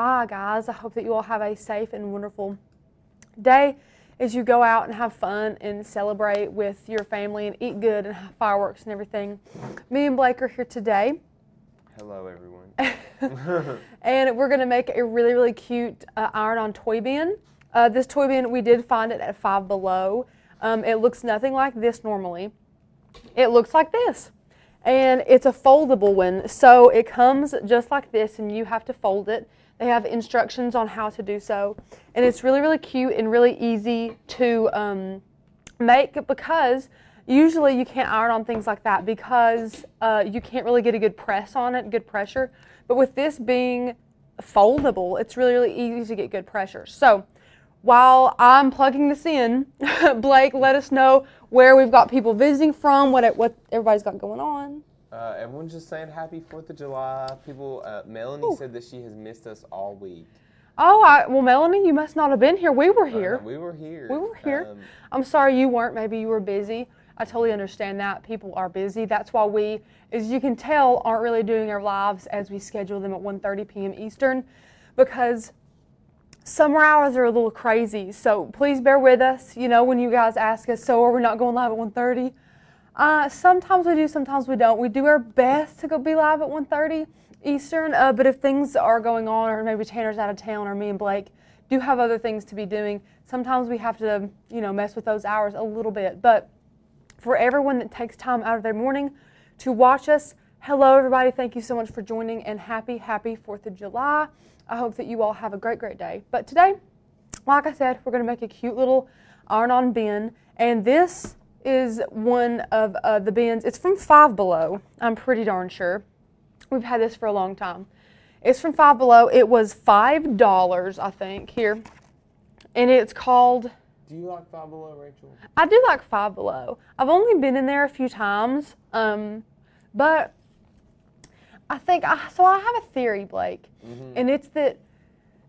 Hi, guys. I hope that you all have a safe and wonderful day as you go out and have fun and celebrate with your family and eat good and have fireworks and everything. Me and Blake are here today. Hello, everyone. and we're going to make a really, really cute uh, iron on toy bin. Uh, this toy bin, we did find it at Five Below. Um, it looks nothing like this normally. It looks like this. And it's a foldable one. So it comes just like this, and you have to fold it. They have instructions on how to do so. And it's really, really cute and really easy to um, make because usually you can't iron on things like that because uh, you can't really get a good press on it, good pressure. But with this being foldable, it's really, really easy to get good pressure. So while I'm plugging this in, Blake, let us know where we've got people visiting from, what, what everybody's got going on. Uh, everyone's just saying happy 4th of July. People, uh, Melanie Ooh. said that she has missed us all week. Oh, I, well, Melanie, you must not have been here. We were here. Uh, we were here. We were here. Um, I'm sorry you weren't. Maybe you were busy. I totally understand that. People are busy. That's why we, as you can tell, aren't really doing our lives as we schedule them at 1.30 p.m. Eastern because summer hours are a little crazy. So please bear with us. You know, when you guys ask us, so are we not going live at 1.30? Uh, sometimes we do, sometimes we don't. We do our best to go be live at 1.30 Eastern, uh, but if things are going on or maybe Tanner's out of town or me and Blake do have other things to be doing, sometimes we have to, you know, mess with those hours a little bit. But for everyone that takes time out of their morning to watch us, hello everybody. Thank you so much for joining and happy, happy 4th of July. I hope that you all have a great, great day. But today, like I said, we're going to make a cute little iron-on bin. And this is one of uh, the bins. It's from Five Below. I'm pretty darn sure. We've had this for a long time. It's from Five Below. It was five dollars, I think, here, and it's called. Do you like Five Below, Rachel? I do like Five Below. I've only been in there a few times, um, but I think I, so. I have a theory, Blake, mm-hmm. and it's that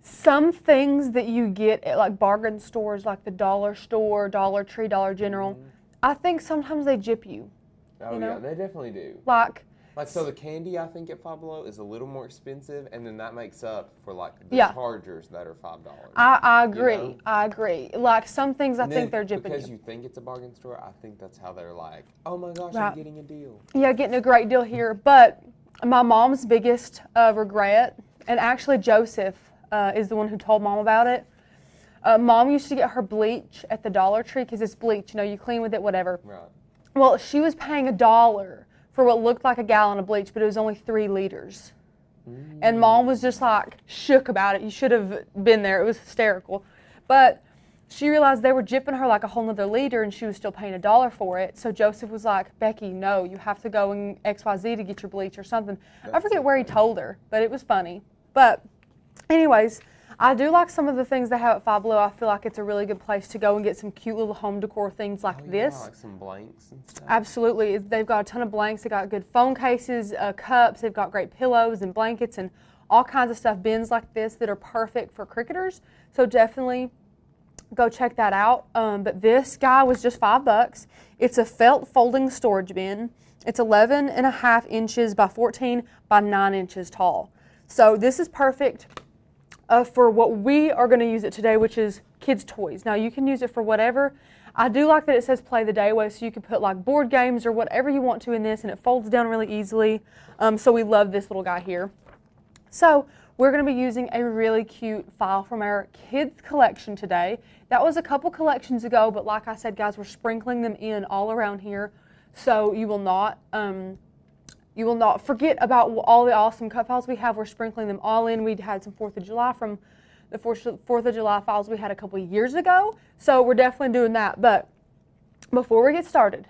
some things that you get at like bargain stores, like the dollar store, Dollar Tree, Dollar General. Mm-hmm I think sometimes they jip you. Oh you know? yeah, they definitely do. Like like so the candy I think at Five Below is a little more expensive and then that makes up for like the yeah. chargers that are five dollars. I, I agree. You know? I agree. Like some things I think they're jipping because you. you think it's a bargain store, I think that's how they're like, Oh my gosh, right. I'm getting a deal. Yeah, getting a great deal here. But my mom's biggest uh, regret and actually Joseph uh, is the one who told mom about it uh, Mom used to get her bleach at the Dollar Tree because it's bleach. You know, you clean with it, whatever. Right. Well, she was paying a dollar for what looked like a gallon of bleach, but it was only three liters. Mm. And Mom was just like shook about it. You should have been there. It was hysterical. But she realized they were jipping her like a whole nother liter and she was still paying a dollar for it. So Joseph was like, Becky, no, you have to go in XYZ to get your bleach or something. That's I forget where he told her, but it was funny. But, anyways, I do like some of the things they have at Five Below. I feel like it's a really good place to go and get some cute little home decor things like oh, this. Yeah, like some blanks and stuff. Absolutely. They've got a ton of blanks. They've got good phone cases, uh, cups. They've got great pillows and blankets and all kinds of stuff, bins like this that are perfect for cricketers. So definitely go check that out. Um, but this guy was just five bucks. It's a felt folding storage bin. It's 11 and a half inches by 14 by 9 inches tall. So this is perfect uh, for what we are going to use it today, which is kids' toys. Now, you can use it for whatever. I do like that it says play the day way, so you can put like board games or whatever you want to in this, and it folds down really easily. Um, so we love this little guy here. So we're going to be using a really cute file from our kids collection today. That was a couple collections ago, but like I said, guys, we're sprinkling them in all around here, so you will not um, you will not forget about all the awesome cut files we have. We're sprinkling them all in. We had some 4th of July from the 4th of July files we had a couple years ago. So we're definitely doing that. But before we get started,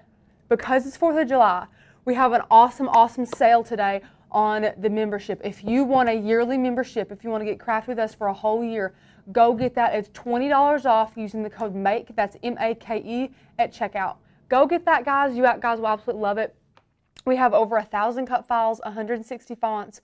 because it's 4th of July, we have an awesome, awesome sale today on the membership. If you want a yearly membership, if you want to get craft with us for a whole year, go get that. It's $20 off using the code MAKE, that's M A K E, at checkout. Go get that, guys. You guys will absolutely love it. We have over a thousand cut files, 160 fonts.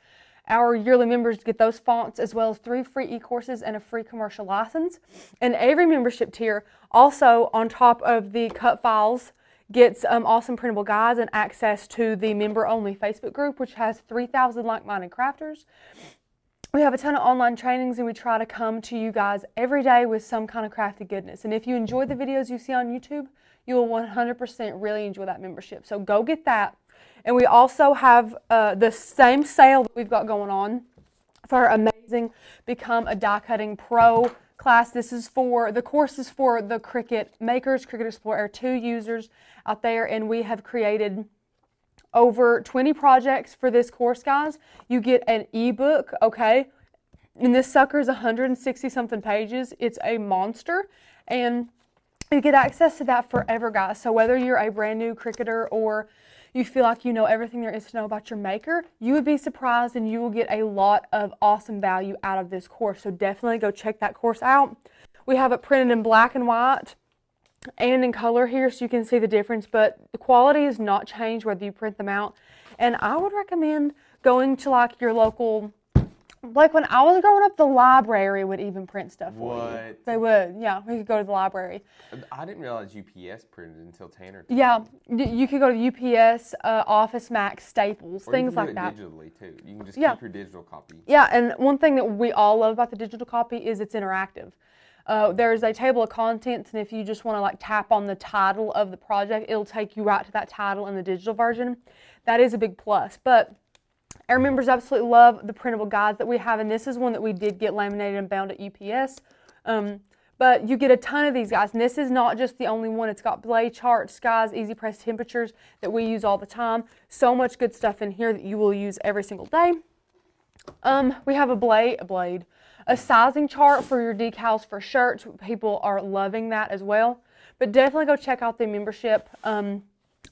Our yearly members get those fonts as well as three free e-courses and a free commercial license. And every membership tier also on top of the cut files gets um, awesome printable guides and access to the member-only Facebook group, which has 3,000 like-minded crafters. we have a ton of online trainings and we try to come to you guys every day with some kind of crafty goodness. And if you enjoy the videos you see on YouTube, you will 100% really enjoy that membership. So go get that. And we also have uh, the same sale that we've got going on for amazing Become a Die Cutting Pro class. This is for the course is for the Cricut makers, Cricut Explorer 2 users out there, and we have created over 20 projects for this course, guys. You get an ebook, okay? And this sucker is 160 something pages. It's a monster. And you get access to that forever, guys. So whether you're a brand new cricketer or you feel like you know everything there is to know about your maker, you would be surprised and you will get a lot of awesome value out of this course. So definitely go check that course out. We have it printed in black and white and in color here so you can see the difference, but the quality is not changed whether you print them out. And I would recommend going to like your local like when I was growing up, the library would even print stuff for what? you. They would, yeah. We could go to the library. I didn't realize UPS printed until Tanner. Yeah, you could go to UPS, uh, Office Max, Staples, or things like that. Digitally too. You can just yeah. keep your digital copy. Yeah, and one thing that we all love about the digital copy is it's interactive. Uh, there's a table of contents, and if you just want to like tap on the title of the project, it'll take you right to that title in the digital version. That is a big plus, but our members absolutely love the printable guides that we have, and this is one that we did get laminated and bound at UPS. Um, but you get a ton of these guys, and this is not just the only one. It's got blade charts, guys, easy press temperatures that we use all the time. So much good stuff in here that you will use every single day. Um, we have a blade, a blade, a sizing chart for your decals for shirts. People are loving that as well. But definitely go check out the membership um,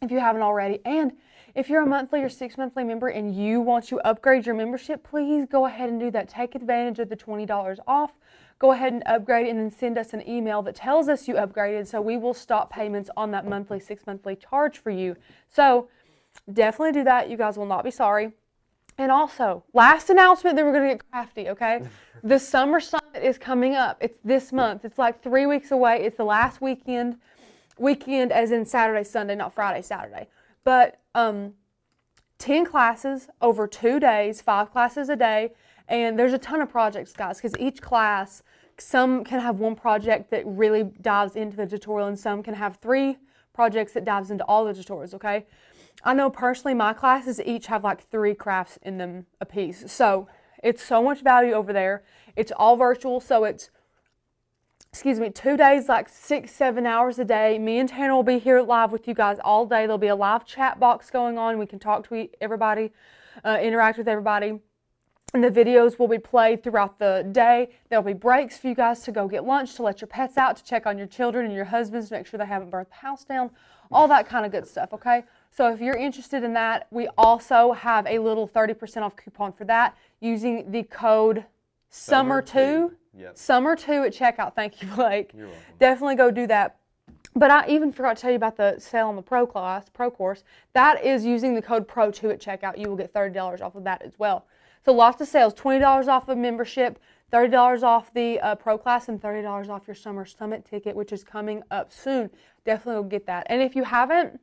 if you haven't already. And if you're a monthly or six monthly member and you want to upgrade your membership, please go ahead and do that. Take advantage of the $20 off. Go ahead and upgrade and then send us an email that tells us you upgraded so we will stop payments on that monthly, six monthly charge for you. So definitely do that. You guys will not be sorry. And also, last announcement then we're going to get crafty, okay? the Summer Summit is coming up. It's this month. It's like three weeks away. It's the last weekend. Weekend as in Saturday, Sunday, not Friday, Saturday. But um, 10 classes over two days, five classes a day. And there's a ton of projects, guys, because each class, some can have one project that really dives into the tutorial, and some can have three projects that dives into all the tutorials, okay? I know personally my classes each have like three crafts in them a piece. So it's so much value over there. It's all virtual, so it's excuse me, two days, like six, seven hours a day. Me and Tanner will be here live with you guys all day. There'll be a live chat box going on. We can talk to everybody, uh, interact with everybody. And the videos will be played throughout the day. There'll be breaks for you guys to go get lunch, to let your pets out, to check on your children and your husbands, to make sure they haven't burnt the house down, all that kind of good stuff, okay? So if you're interested in that, we also have a little 30% off coupon for that using the code SUMMER2 Yep. Summer two at checkout. Thank you, Blake. You're welcome. Definitely go do that. But I even forgot to tell you about the sale on the pro class, pro course. That is using the code PRO2 at checkout. You will get $30 off of that as well. So lots of sales $20 off of membership, $30 off the uh, pro class, and $30 off your summer summit ticket, which is coming up soon. Definitely will get that. And if you haven't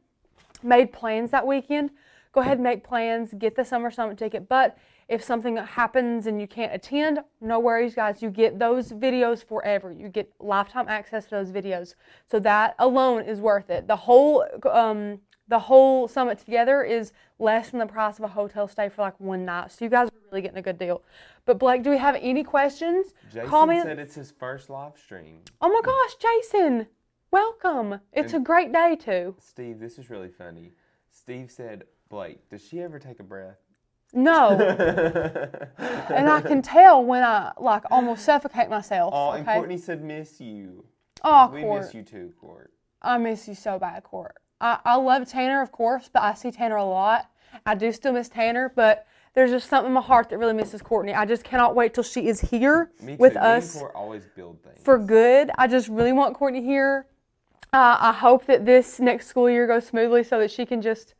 made plans that weekend, go ahead and make plans, get the summer summit ticket. But if something happens and you can't attend, no worries, guys. You get those videos forever. You get lifetime access to those videos. So that alone is worth it. The whole um, the whole summit together is less than the price of a hotel stay for like one night. So you guys are really getting a good deal. But Blake, do we have any questions? Jason Comments? said it's his first live stream. Oh my gosh, Jason, welcome. It's and a great day too. Steve, this is really funny. Steve said, Blake, does she ever take a breath? No. and I can tell when I like almost suffocate myself. Oh, okay? and Courtney said miss you. Oh, we Court. miss you too, Court. I miss you so bad, Court. I, I love Tanner, of course, but I see Tanner a lot. I do still miss Tanner, but there's just something in my heart that really misses Courtney. I just cannot wait till she is here with us. always build things. For good. I just really want Courtney here. Uh, I hope that this next school year goes smoothly so that she can just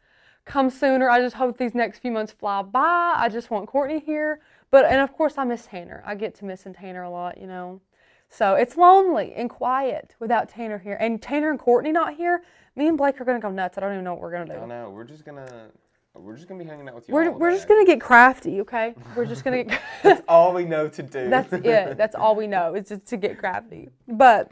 come sooner. I just hope these next few months fly by. I just want Courtney here. But, and of course, I miss Tanner. I get to missing Tanner a lot, you know. So it's lonely and quiet without Tanner here. And Tanner and Courtney not here, me and Blake are going to go nuts. I don't even know what we're going to do. I don't know. We're just going to we're just gonna be hanging out with you. We're we're just gonna get crafty, okay? We're just gonna get. that's all we know to do. That's it. That's all we know is just to get crafty. But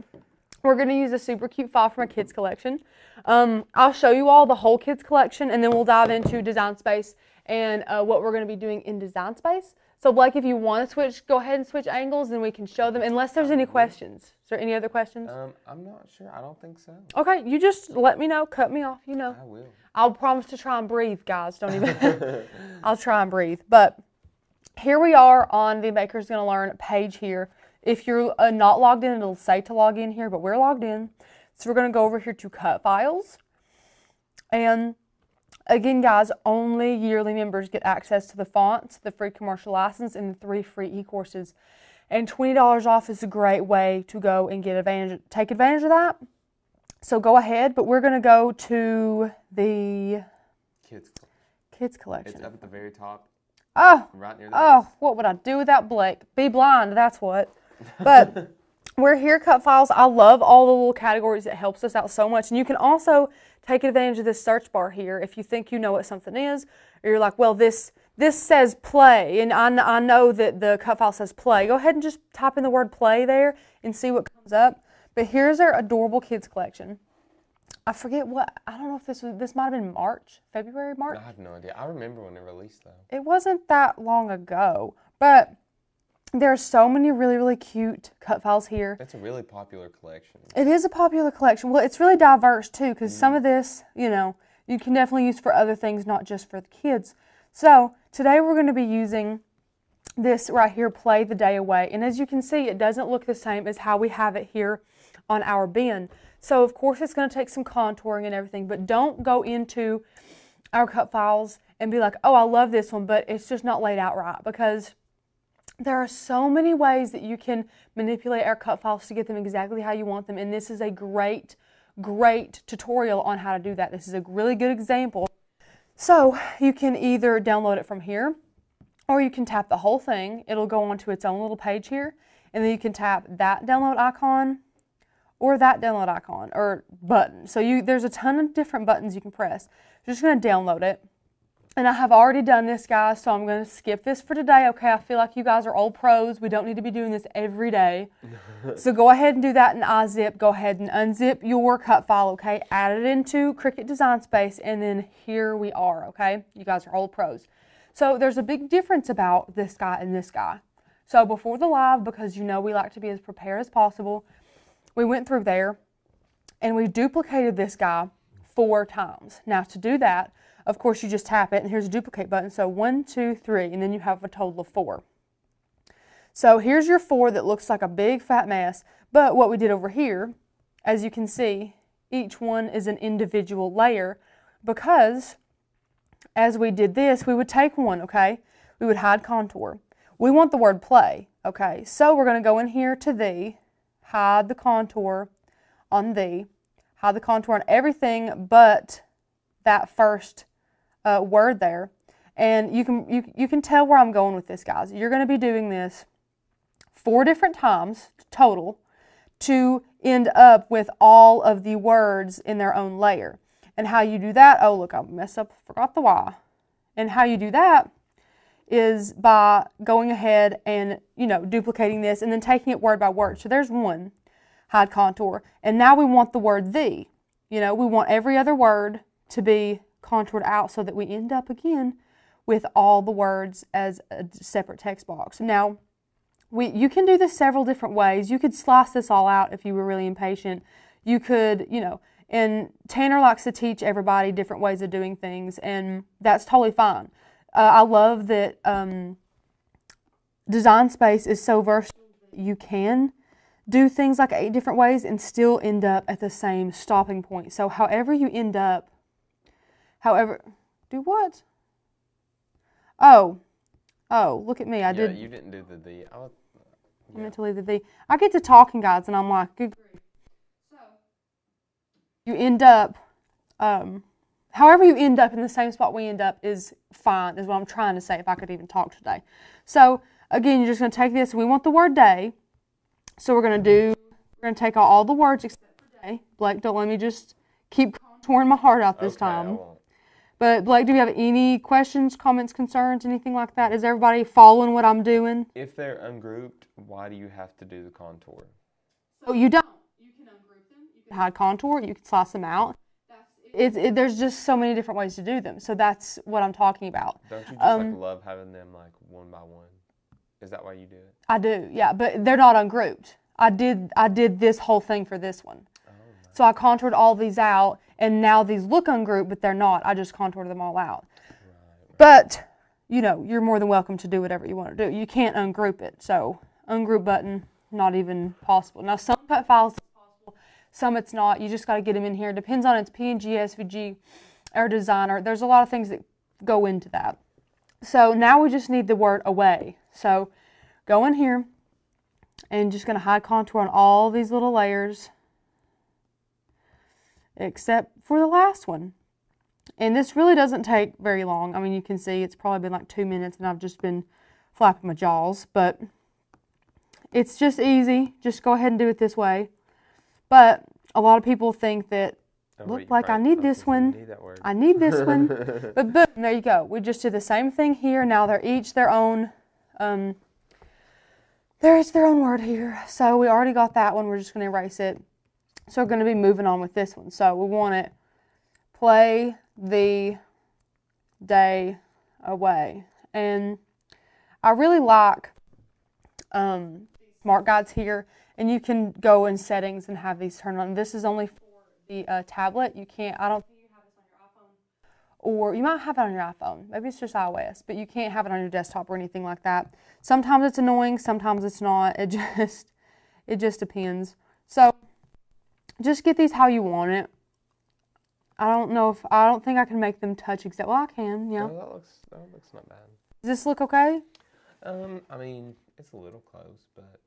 we're gonna use a super cute file from a kids collection. Um, I'll show you all the whole kids collection, and then we'll dive into Design Space and uh, what we're gonna be doing in Design Space. So, Blake, if you want to switch, go ahead and switch angles, and we can show them. Unless there's any questions. Is there any other questions? Um, I'm not sure. I don't think so. Okay, you just let me know. Cut me off. You know. I will. I'll promise to try and breathe, guys. Don't even. I'll try and breathe. But here we are on the Makers Gonna Learn page here. If you're uh, not logged in, it'll say to log in here, but we're logged in. So we're gonna go over here to cut files. And Again, guys, only yearly members get access to the fonts, the free commercial license, and the three free e-courses. And $20 off is a great way to go and get advantage, take advantage of that. So go ahead, but we're going to go to the kids kids collection. It's up at the very top. Oh, right near the oh, what would I do without Blake? Be blind, that's what. But we're here, cut files. I love all the little categories. It helps us out so much. And you can also take advantage of this search bar here if you think you know what something is, or you're like, well, this this says play, and I, I know that the cut file says play. Go ahead and just type in the word play there and see what comes up. But here's our adorable kids collection. I forget what I don't know if this was this might have been March, February, March. I have no idea. I remember when it released though. It wasn't that long ago, but there are so many really, really cute cut files here. It's a really popular collection. It is a popular collection. Well, it's really diverse too, because mm. some of this, you know, you can definitely use for other things, not just for the kids. So today we're going to be using this right here, Play the Day Away. And as you can see, it doesn't look the same as how we have it here on our bin. So of course it's going to take some contouring and everything, but don't go into our cut files and be like, oh, I love this one, but it's just not laid out right because there are so many ways that you can manipulate our cut files to get them exactly how you want them, and this is a great, great tutorial on how to do that. This is a really good example. So you can either download it from here, or you can tap the whole thing. It'll go onto its own little page here, and then you can tap that download icon or that download icon or button. So you there's a ton of different buttons you can press. You're just going to download it. And I have already done this, guys, so I'm going to skip this for today. Okay, I feel like you guys are old pros. We don't need to be doing this every day. so go ahead and do that in iZip. Go ahead and unzip your cut file, okay? Add it into Cricut Design Space, and then here we are, okay? You guys are old pros. So there's a big difference about this guy and this guy. So before the live, because you know we like to be as prepared as possible, we went through there and we duplicated this guy four times. Now to do that, of course, you just tap it, and here's a duplicate button. So one, two, three, and then you have a total of four. So here's your four that looks like a big fat mass, But what we did over here, as you can see, each one is an individual layer because as we did this, we would take one, okay? We would hide contour. We want the word play, okay? So we're going to go in here to the, hide the contour on the, hide the contour on everything but that first uh, word there. And you can, you, you can tell where I'm going with this, guys. You're going to be doing this four different times total to end up with all of the words in their own layer. And how you do that, oh, look, I messed up, forgot the Y. And how you do that is by going ahead and, you know, duplicating this and then taking it word by word. So there's one, hide contour. And now we want the word the. You know, we want every other word to be contoured out so that we end up again with all the words as a separate text box. Now, we, you can do this several different ways. You could slice this all out if you were really impatient. You could, you know, and Tanner likes to teach everybody different ways of doing things, and that's totally fine. Uh, I love that um, Design Space is so versatile you can do things like eight different ways and still end up at the same stopping point. So, however you end up However, do what? Oh, oh, look at me. I yeah, did. you didn't do the the. I, was, yeah. I meant to leave the the. I get to talking, guys, and I'm like, good grief. So, you end up, um, however you end up in the same spot we end up is fine, is what I'm trying to say, if I could even talk today. So, again, you're just going to take this. We want the word day. So, we're going to do, we're going to take out all the words except for day. Blake, don't let me just keep contouring my heart out this okay, time. But Blake, do we have any questions, comments, concerns, anything like that? Is everybody following what I'm doing? If they're ungrouped, why do you have to do the contour? So you don't. You can ungroup them. You can hide contour. You can slice them out. It's it, there's just so many different ways to do them. So that's what I'm talking about. Don't you just um, like love having them like one by one? Is that why you do it? I do, yeah, but they're not ungrouped. I did I did this whole thing for this one. Oh, so I contoured all these out, and now these look ungrouped, but they're not. I just contoured them all out. Right, right. But you know, you're more than welcome to do whatever you want to do. You can't ungroup it, so ungroup button not even possible. Now some cut files some it's not. You just got to get them in here. It depends on its PNG, SVG, or designer. There's a lot of things that go into that. So now we just need the word away. So go in here and just going to hide contour on all these little layers except for the last one. And this really doesn't take very long. I mean, you can see it's probably been like two minutes and I've just been flapping my jaws, but it's just easy. Just go ahead and do it this way. But a lot of people think that oh, look like I need this one. Need I need this one. but boom, there you go. We just did the same thing here. Now they're each their own. Um, they're each their own word here. So we already got that one. We're just going to erase it. So we're going to be moving on with this one. So we want it play the day away. And I really like um, smart guides here and you can go in settings and have these turned on. This is only for the uh, tablet. You can't, I don't think you have this on your iPhone. Or you might have it on your iPhone. Maybe it's just iOS, but you can't have it on your desktop or anything like that. Sometimes it's annoying, sometimes it's not. It just, it just depends. So just get these how you want it. I don't know if, I don't think I can make them touch exactly. Well, I can, yeah. No, that looks, that looks not bad. Does this look okay? Um, I mean, it's a little close, but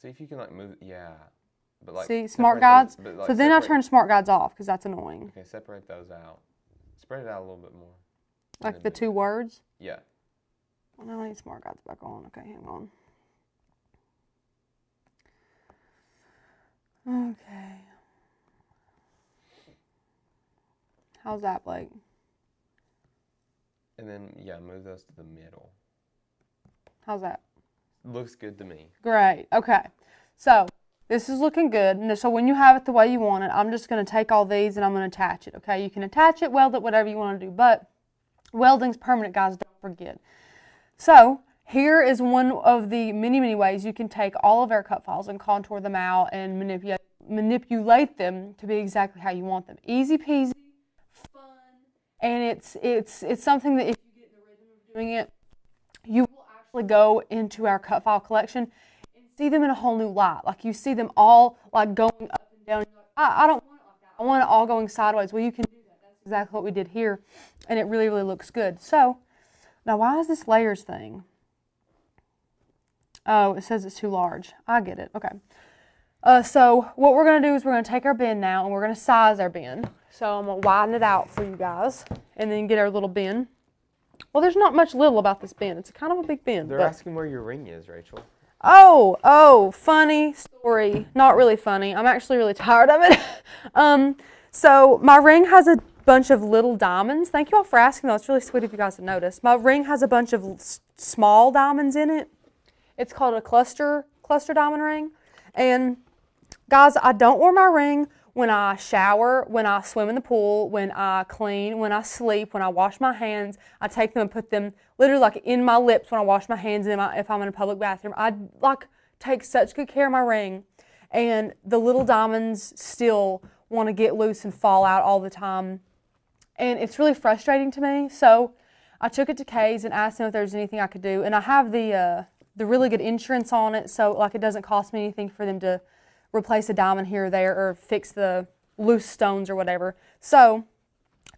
See if you can like move. Yeah, but like see smart guides. Those, like so then I turn smart guides off because that's annoying. Okay, separate those out. Spread it out a little bit more. Like the two words. Yeah. Well, now I need smart guides back on. Okay, hang on. Okay. How's that, Blake? And then yeah, move those to the middle. How's that? Looks good to me. Great. Okay. So this is looking good. And so when you have it the way you want it, I'm just going to take all these and I'm going to attach it. Okay. You can attach it, weld it, whatever you want to do. But welding's permanent, guys. Don't forget. So here is one of the many, many ways you can take all of our cut files and contour them out and manipulate manipulate them to be exactly how you want them. Easy peasy, fun, and it's it's it's something that if you get in the rhythm of doing it, you will actually go into our cut file collection and see them in a whole new light. Like you see them all like going up and down. I, I don't want it like that. I want it all going sideways. Well, you can do that. That's exactly what we did here, and it really, really looks good. So now, why is this layers thing? Oh, it says it's too large. I get it. Okay. Uh, so what we're going to do is we're going to take our bin now and we're going to size our bin. So I'm going to widen it out for you guys and then get our little bin. Well, there's not much little about this bin. It's kind of a big bin. They're asking where your ring is, Rachel. Oh, oh, funny story. Not really funny. I'm actually really tired of it. um, so my ring has a bunch of little diamonds. Thank you all for asking. Though it's really sweet if you guys have noticed. My ring has a bunch of small diamonds in it. It's called a cluster cluster diamond ring. And guys, I don't wear my ring when I shower, when I swim in the pool, when I clean, when I sleep, when I wash my hands, I take them and put them literally like in my lips when I wash my hands my, if I'm in a public bathroom. I like take such good care of my ring and the little diamonds still want to get loose and fall out all the time. And it's really frustrating to me. So I took it to Kay's and asked him if there's anything I could do. And I have the uh, the really good insurance on it, so like it doesn't cost me anything for them to replace a diamond here or there or fix the loose stones or whatever. So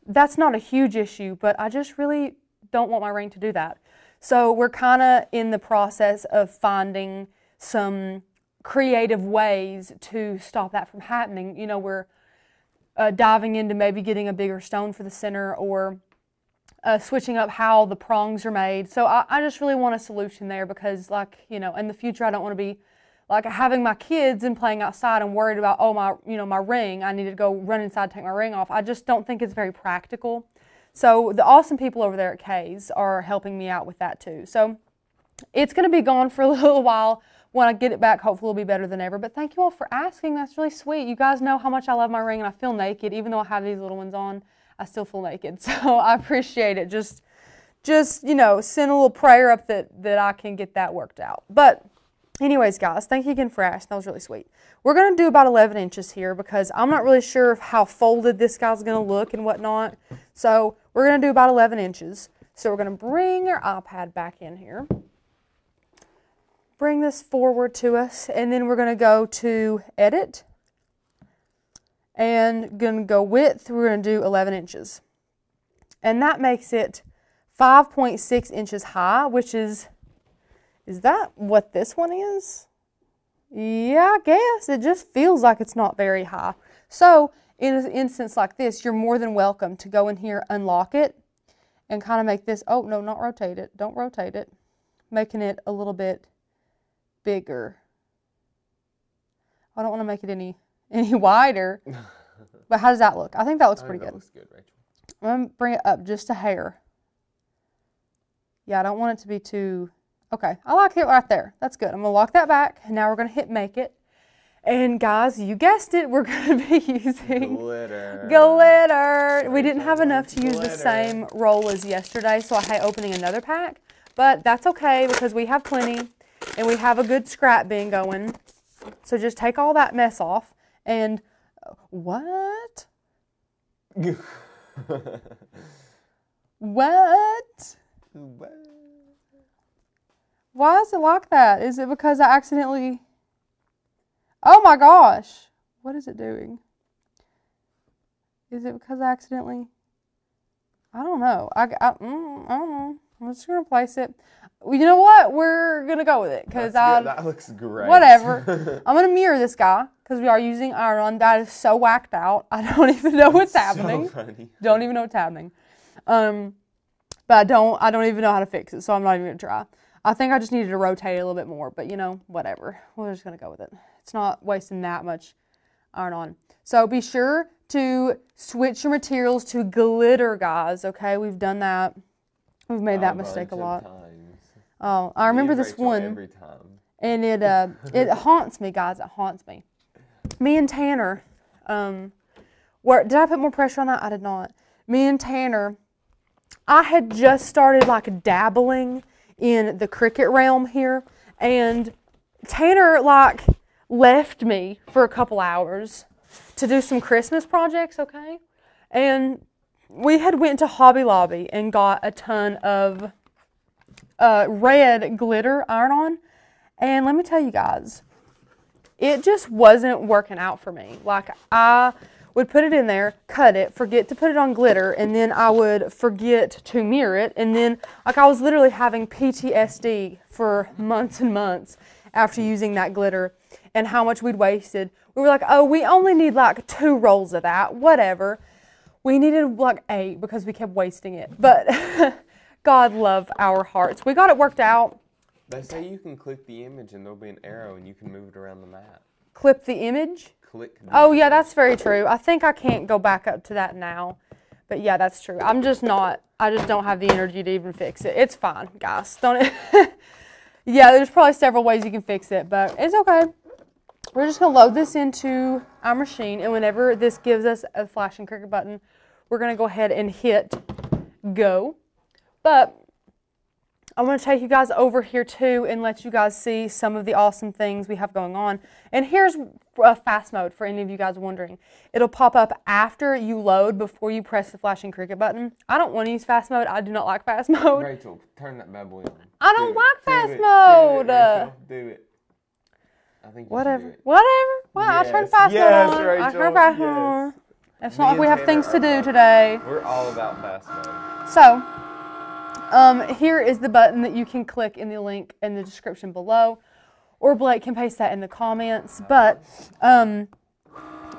that's not a huge issue, but I just really don't want my ring to do that. So we're kind of in the process of finding some creative ways to stop that from happening. You know, we're uh, diving into maybe getting a bigger stone for the center or uh, switching up how the prongs are made. So I, I just really want a solution there because, like, you know, in the future, I don't want to be like having my kids and playing outside and worried about oh my you know my ring i need to go run inside take my ring off. I just don't think it's very practical. So the awesome people over there at Kay's are helping me out with that too. So it's going to be gone for a little while. When i get it back hopefully it'll be better than ever. But thank you all for asking. That's really sweet. You guys know how much i love my ring and i feel naked even though i have these little ones on i still feel naked so i appreciate it just just you know send a little prayer up that that i can get that worked out but Anyways, guys, thank you again for asking. That was really sweet. We're to do about 11 inches here because I'm not really sure how folded this guy's to look and whatnot. So we're to do about 11 inches. So we're to bring our iPad back in here. Bring this forward to us. And then we're to go to Edit. And going to go width. We're going to do 11 inches. And that makes it 5.6 inches high, which is is that what this one is? Yeah, I guess. It just feels like it's not very high. So, in an instance like this, you're more than welcome to go in here, unlock it, and kind of make this, oh, no, not rotate it. Don't rotate it. Making it a little bit bigger. I don't want to make it any any wider. but how does that look? I think that looks pretty that good. Looks good, Rachel. I'm to bring it up just a hair. Yeah, I don't want it to be too Okay, I like it right there. That's good. I'm going to lock that back. And now we're going to hit make it. And guys, you guessed it, we're going to be using glitter. Glitter. We didn't have enough to use the same roll as yesterday, so I hate opening another pack. But that's okay because we have plenty and we have a good scrap bin going. So just take all that mess off and uh, what? what? What? Why is it like that? Is it because I accidentally. Oh my gosh! What is it doing? Is it because I accidentally. I don't know. I, I, mm, I don't know. I'm just going to place it. You know what? We're going to go with it because I. That looks great. Whatever. I'm going to mirror this guy because we are using iron on That is so whacked out. I don't even know what's happening. So. Don't even know what's happening. Um, but I don't. I don't even know how to fix it, so I'm not even going to try. I think I just needed to rotate it a little bit more, but you know, whatever. We're just going to go with it. It's not wasting that much iron on. So be sure to switch your materials to glitter, guys. Okay, we've done that. We've made that mistake a lot. Oh, I remember this one. And it uh, it haunts me, guys. It haunts me. Me and Tanner, um, where did I put more pressure on that? I did not. Me and Tanner, I had just started like dabbling in the Cricut realm here. And Tanner like left me for a couple hours to do some Christmas projects, okay? And we had went to Hobby Lobby and got a ton of uh, red glitter iron-on. And let me tell you guys, it just wasn't working out for me. Like I would put it in there, cut it, forget to put it on glitter, and then I would forget to mirror it. And then, like, I was literally having PTSD for months and months after using that glitter and how much we'd wasted. We were like, oh, we only need like two rolls of that, whatever. We needed like eight because we kept wasting it. But God love our hearts. We got it worked out. They say you can click the image and there'll be an arrow and you can move it around the map. Clip the image? click. Oh yeah, that's very true. I think I can't go back up to that now. But yeah, that's true. I'm just not. I just don't have the energy to even fix it. It's fine, guys. Don't. yeah, there's probably several ways you can fix it, but it's okay. We're just gonna load this into our machine, and whenever this gives us a flashing Cricut button, we're gonna go ahead and hit go. But I want to take you guys over here too and let you guys see some of the awesome things we have going on. And here's a fast mode for any of you guys wondering. It'll pop up after you load before you press the flashing Cricut button. I don't want to use fast mode. I do not like fast mode. Rachel, turn that bad boy on. I don't do like it. fast do mode. Do it, Rachel. do it. I think Whatever. Whatever. Well, yes. I turn fast yes, mode on. Rachel. I turn fast yes. mode. It's not like we have things to do uh, today. We're all about fast mode. So, um, here is the button that you can click in the link in the description below, or Blake can paste that in the comments. But um,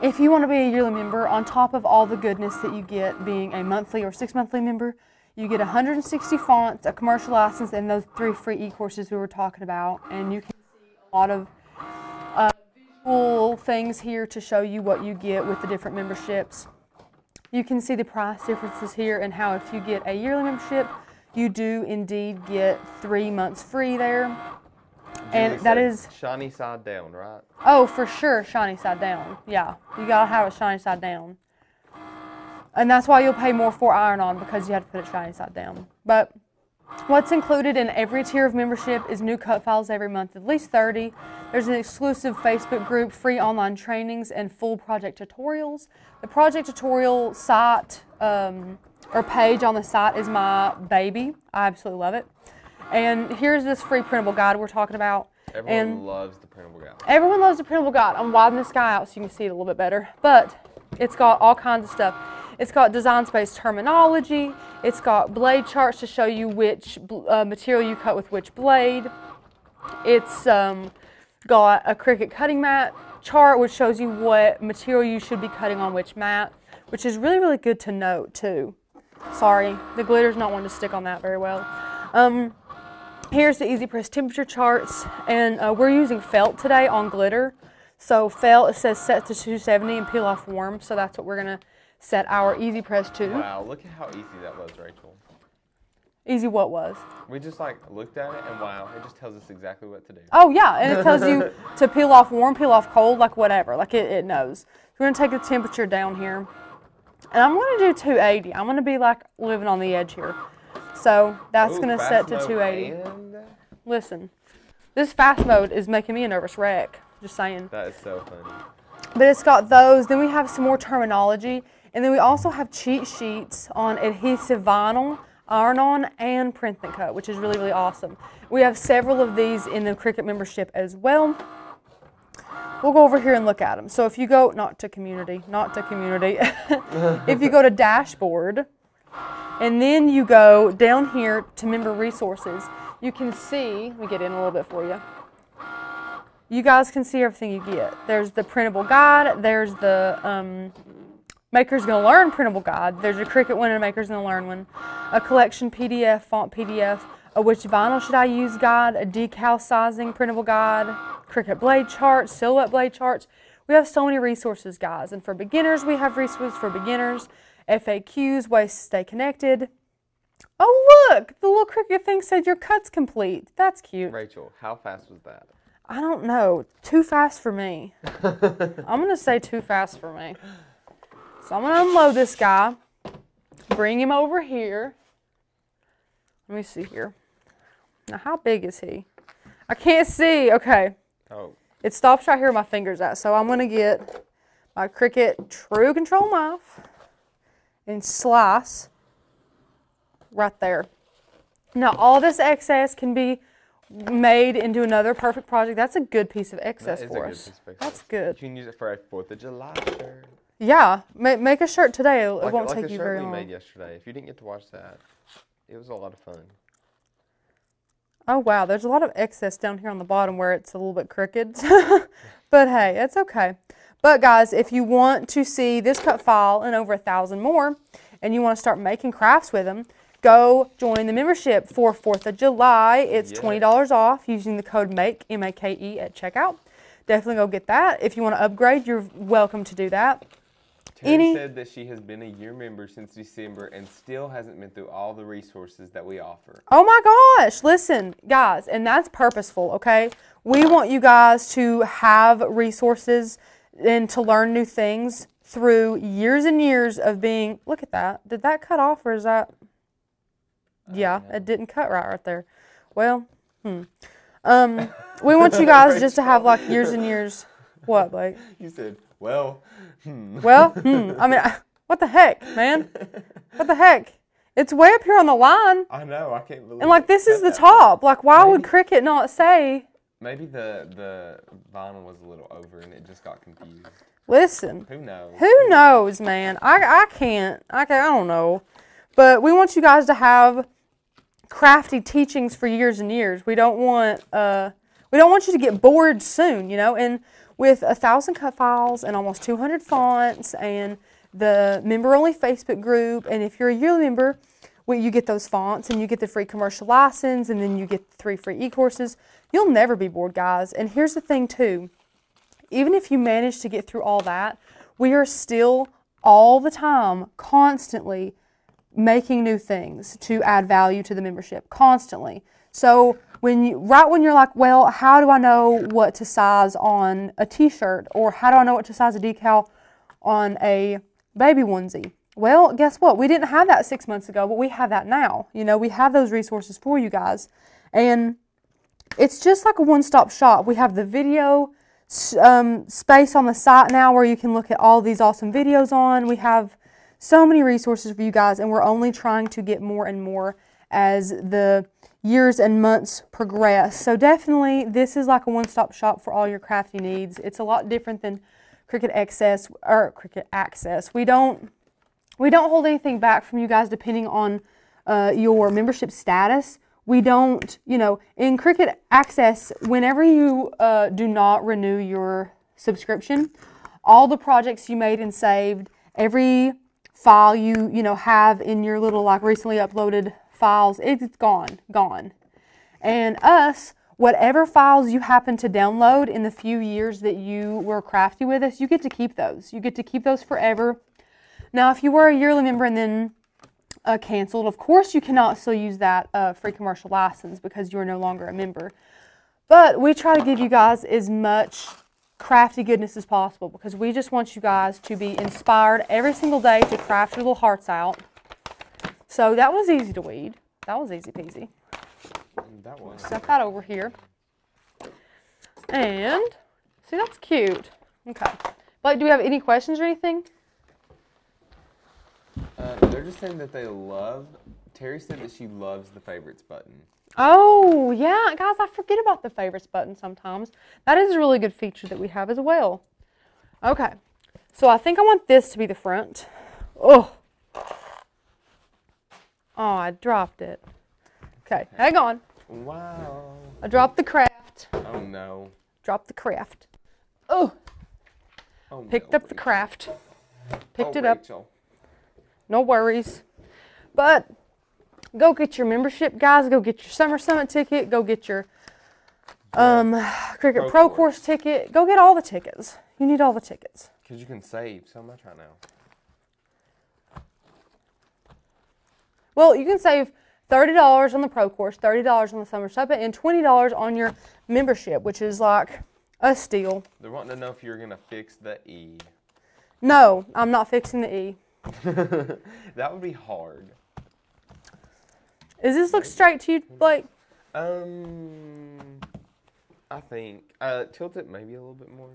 if you want to be a yearly member, on top of all the goodness that you get being a monthly or six monthly member, you get 160 fonts, a commercial license, and those three free e-courses we were talking about. And you can see a lot of cool things here to show you what you get with the different memberships. You can see the price differences here and how if you get a yearly membership, you do indeed get three months free there. and that is shiny side down, right? Oh, for sure, shiny side down. Yeah, you gotta have a shiny side down, and that's why you'll pay more for iron-on because you have to put it shiny side down. But what's included in every tier of membership is new cut files every month, at least 30. There's an exclusive Facebook group, free online trainings, and full project tutorials. The project tutorial site. Um, or page on the site is my baby. I absolutely love it. And here's this free printable guide we're talking about. Everyone and loves the printable guide. Everyone loves the printable guide. I'm widening this guy out so you can see it a little bit better. But it's got all kinds of stuff. It's got design space terminology. It's got blade charts to show you which uh, material you cut with which blade. It's um, got a Cricut cutting mat chart which shows you what material you should be cutting on which mat, which is really, really good to note too. Sorry, the glitter's not one to stick on that very well. Um, here's the Easy Press temperature charts, and uh, we're using felt today on glitter. So felt, it says set to 270 and peel off warm, so that's what we're gonna set our Easy Press to. Wow, look at how easy that was, Rachel. Easy what was? We just like looked at it and wow, it just tells us exactly what to do. Oh yeah, and it tells you to peel off warm, peel off cold, like whatever, like it, it knows. So we're gonna take the temperature down here. And I'm going to do 280. I'm going to be like living on the edge here. So that's going to set to 280. And... Listen, this fast mode is making me a nervous wreck. Just saying. That is so funny. But it's got those. Then we have some more terminology. And then we also have cheat sheets on adhesive vinyl, iron on, and print and cut, which is really, really awesome. We have several of these in the Cricut membership as well we'll go over here and look at them. So if you go, not to community, not to community, if you go to dashboard, and then you go down here to member resources, you can see, me get in a little bit for you. You guys can see everything you get. There's the printable guide, there's the um, Makers Gonna Learn printable guide, there's a Cricut one and a Makers Gonna Learn one, a collection PDF, font PDF, a which vinyl should I use guide, a decal sizing printable guide, Cricut blade charts, silhouette blade charts. We have so many resources, guys. And for beginners, we have resources for beginners, FAQs, ways to stay connected. Oh, look, the little Cricut thing said your cut's complete. That's cute. Rachel, how fast was that? I don't know. Too fast for me. I'm going to say too fast for me. So I'm going to unload this guy, bring him over here. Let me see here. Now, how big is he? I can't see. Okay. Oh. It stops right here where my finger's at. So I'm going to get my Cricut True Control knife and slice right there. Now, all this excess can be made into another perfect project. That's a good piece of excess for us. That's good. You can use it for a 4th of July shirt. Yeah, make, make a shirt today. It like, won't like take you very long. Like a shirt we made yesterday. If you didn't get to watch that, it was a lot of fun. Oh wow, there's a lot of excess down here on the bottom where it's a little bit crooked. but hey, it's okay. But guys, if you want to see this cut file and over a thousand more, and you want to start making crafts with them, go join the membership for 4th of July. It's yeah. $20 off using the code MAKE, M-A-K-E, at checkout. Definitely go get that. If you want to upgrade, you're welcome to do that. Terry Any, said that she has been a year member since December and still hasn't been through all the resources that we offer. Oh my gosh, listen, guys, and that's purposeful, okay? We want you guys to have resources and to learn new things through years and years of being. Look at that. Did that cut off or is that. Yeah, it didn't cut right right there. Well, hmm. Um, we want you guys just to have like years and years. What, Blake? You said, well, Hmm. Well, hmm. I mean, what the heck, man? What the heck? It's way up here on the line. I know. I can't believe. It And like this is the top. Like, why maybe, would Cricut not say? Maybe the the vinyl was a little over and it just got confused. Listen. Who knows? Who knows, man? I I can't. I can, I don't know. But we want you guys to have crafty teachings for years and years. We don't want uh we don't want you to get bored soon, you know, and with a thousand cut files and almost 200 fonts and the member only Facebook group. And if you're a yearly member, well, you get those fonts and you get the free commercial license and then you get three free e courses. You'll never be bored, guys. And here's the thing, too even if you manage to get through all that, we are still all the time, constantly making new things to add value to the membership, constantly. So when you right when you're like, well, how do I know what to size on a t-shirt or how do I know what to size a decal on a baby onesie? Well, guess what? We didn't have that 6 months ago, but we have that now. You know, we have those resources for you guys. And it's just like a one-stop shop. We have the video um, space on the site now where you can look at all these awesome videos on. We have so many resources for you guys, and we're only trying to get more and more as the years and months progress. So definitely, this is like a one-stop shop for all your crafty needs. It's a lot different than Cricut Access or Cricut Access. We don't we don't hold anything back from you guys depending on uh, your membership status we don't, you know, in Cricut Access, whenever you uh, do not renew your subscription, all the projects you made and saved, every file you, you know, have in your little like recently uploaded files, it's gone, gone. And us, whatever files you happen to download in the few years that you were crafty with us, you get to keep those. You get to keep those forever. Now, if you were a yearly member and then uh, canceled. Of course, you cannot still use that uh, free commercial license because you are no longer a member. But we try to give you guys as much crafty goodness as possible because we just want you guys to be inspired every single day to craft your little hearts out. So that was easy to weed. That was easy peasy. That was. Set that over here. And see, that's cute. Okay. Like, do we have any questions or anything? Uh, they're just saying that they love. Terry said that she loves the favorites button. Oh, yeah. Guys, I forget about the favorites button sometimes. That is a really good feature that we have as well. Okay. So I think I want this to be the front. Oh. Oh, I dropped it. Okay, hang on. Wow. I dropped the craft. Oh, no. Dropped the craft. Oh. Oh, Picked no, up the craft. Picked oh, it up. Rachel. no worries. But go get your membership, guys. Go get your Summer Summit ticket. Go get your um, Cricut Pro, Pro Course. Course. ticket. Go get all the tickets. You need all the tickets. Because you can save so much right now. Well, you can save $30 on the Pro Course, $30 on the Summer Summit, and $20 on your membership, which is like a steal. They're wanting to know if you're going to fix the E. No, I'm not fixing the E. that would be hard. Does this look straight to you, Blake? Um, I think. Uh, tilt it maybe a little bit more.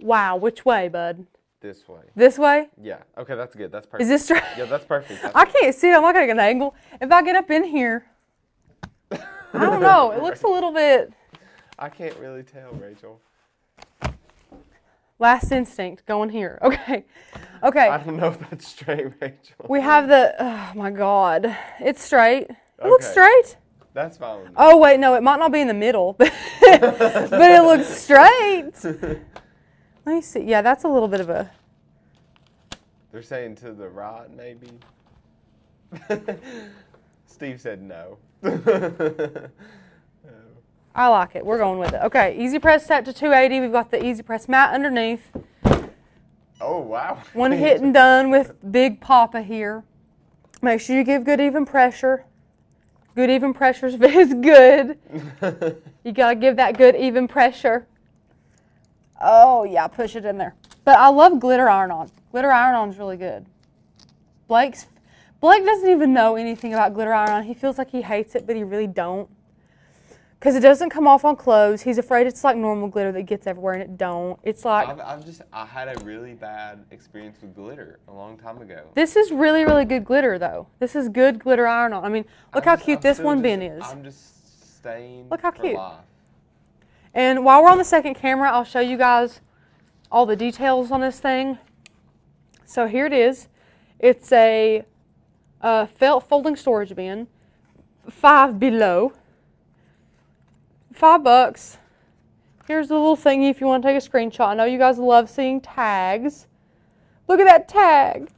Wow, which way, bud? This way. This way? Yeah. Okay, that's good. That's perfect. Is this straight? Yeah, that's perfect. That's I can't see it. I'm not gonna get an angle. If I get up in here, I don't know. It looks a little bit I can't really tell, Rachel. last instinct going here. Okay, okay. I don't know if that's straight, Rachel. We have the. Oh my God, it's straight. It looks straight. That's fine. Oh wait, no, it might not be in the middle, but but it looks straight. Let me see. Yeah, that's a little bit of a. They're saying to the right, maybe. Steve said no. I like it. We're going with it. Okay, Easy Press set to 280. We've got the Easy Press mat underneath. oh wow. One hit and done with Big Papa here. Make sure you give good even pressure. Good even pressure is is good. You gotta give that good even pressure. Oh yeah, push it in there. But I love glitter iron on. Glitter iron on is really good. Blake's Blake doesn't even know anything about glitter iron on. He feels like he hates it, but he really don't. Cause it doesn't come off on clothes. He's afraid it's like normal glitter that gets everywhere, and it don't. It's like I've, I've just I had a really bad experience with glitter a long time ago. This is really, really good glitter, though. This is good glitter iron on. I mean, look I'm how just- cute I'm this one just- bin is. I'm just staying. Look how cute. life. And while we're on the second camera, I'll show you guys all the details on this thing. So here it is. It's a uh, felt folding storage bin, five below, five bucks. Here's the little thingy if you want to take a screenshot. I know you guys love seeing tags. Look at that tag.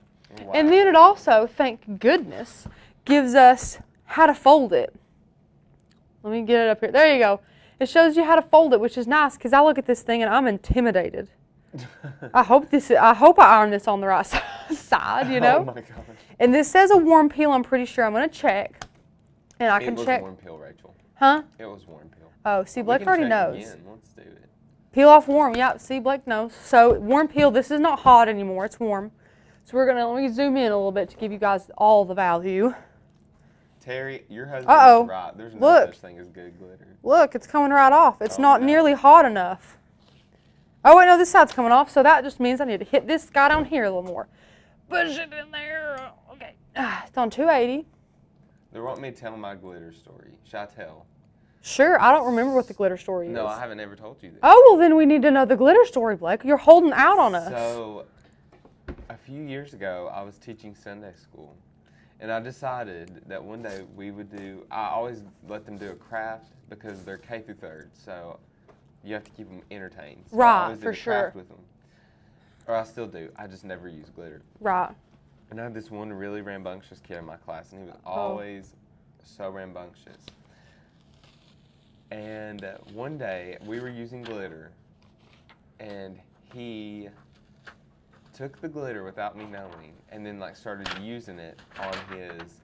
Wow. And then it also, thank goodness, gives us how to fold it. Let me get it up here. There you go. It shows you how to fold it, which is nice because I look at this thing and I'm intimidated. I hope this. I hope I iron this on the right side. You oh know. Oh my gosh. And this says a warm peel. I'm pretty sure. I'm gonna check, and I it can was check. warm peel, Rachel. Huh? It was warm peel. Oh, see, Blake can already check knows. Again. Let's do it. Peel off warm. Yep. See, Blake knows. So warm peel. This is not hot anymore. It's warm. So we're gonna let me zoom in a little bit to give you guys all the value. Terry, your husband's Uh-oh. right. There's no Look. such thing as good glitter. Look, it's coming right off. It's Oh, not no. nearly hot enough. Oh wait, no, this side's coming off. So that just means I need to hit this guy down here a little more. Push it in there. Okay. Ah, It's on 280. They want me to tell my glitter story. Should I tell? Sure. I don't remember what the glitter story is. No. I haven't ever told you this. Oh well, then we need to know the glitter story, Blake. You're holding out on us. So, a few years ago, I was teaching Sunday school, and I decided that one day we would do. I always let them do a craft because they're K through third, so you have to keep them entertained. So Right, for sure. With them, or I still do. I just never use glitter. Right. And I had this one really rambunctious kid in my class, and he was Oh. always so rambunctious. And uh, one day we were using glitter, and he took the glitter without me knowing, and then like started using it on his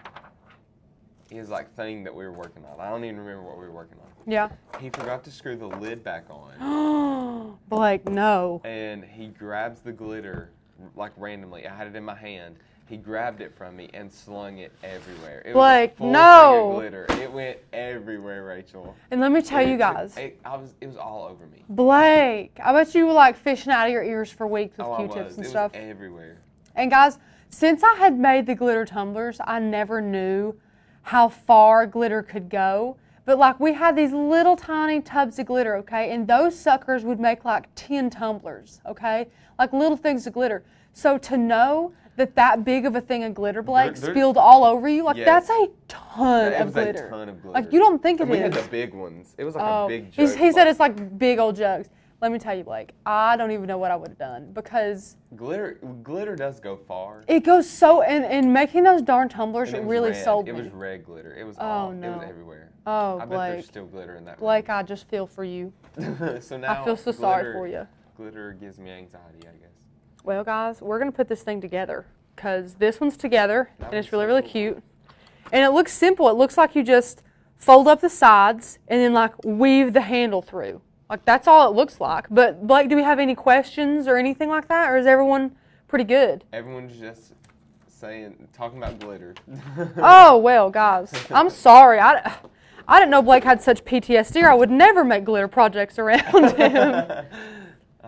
his like thing that we were working on. I don't even remember what we were working on. Yeah. He forgot to screw the lid back on, Blake, no. and he grabs the glitter like randomly. I had it in my hand. He grabbed it from me and slung it everywhere. It Blake, was a full no. of glitter. It went everywhere, Rachel. And let me tell And you guys, it, I was, it was all over me. Blake, I bet you were like fishing out of your ears for weeks with oh, Q-tips and it stuff. was everywhere. And guys, since I had made the glitter tumblers, I never knew how far glitter could go. But like we had these little tiny tubs of glitter, okay? And those suckers would make like 10 tumblers, okay? Like little things of glitter. So to know that that big of a thing of glitter, Blake, spilled all over you, like Yes. that's a ton it of was glitter. a ton of glitter. Like you don't think it and is. we had the big ones. It was like Oh, a big jug. he said it's like big old jugs. Let me tell you, Blake, I don't even know what I would have done because glitter. Glitter does go far. it goes so, and, and making those darn tumblers it really red. sold It me. was red glitter. It was Oh, all. It no. was everywhere. oh, I bet Blake. there's still glitter in that. Blake, I just feel for you. so now I feel so sorry for you. Glitter gives me anxiety, I guess. Well, guys, we're going to put this thing together because this one's together That and it's really, really cute. And it looks simple. It looks like you just fold up the sides and then like weave the handle through. Like that's all it looks like. But Blake, do we have any questions or anything like that? Or is everyone pretty good? Everyone's just saying, talking about glitter. Oh, well, guys, I'm sorry. I, I didn't know Blake had such PTSD or I would never make glitter projects around him.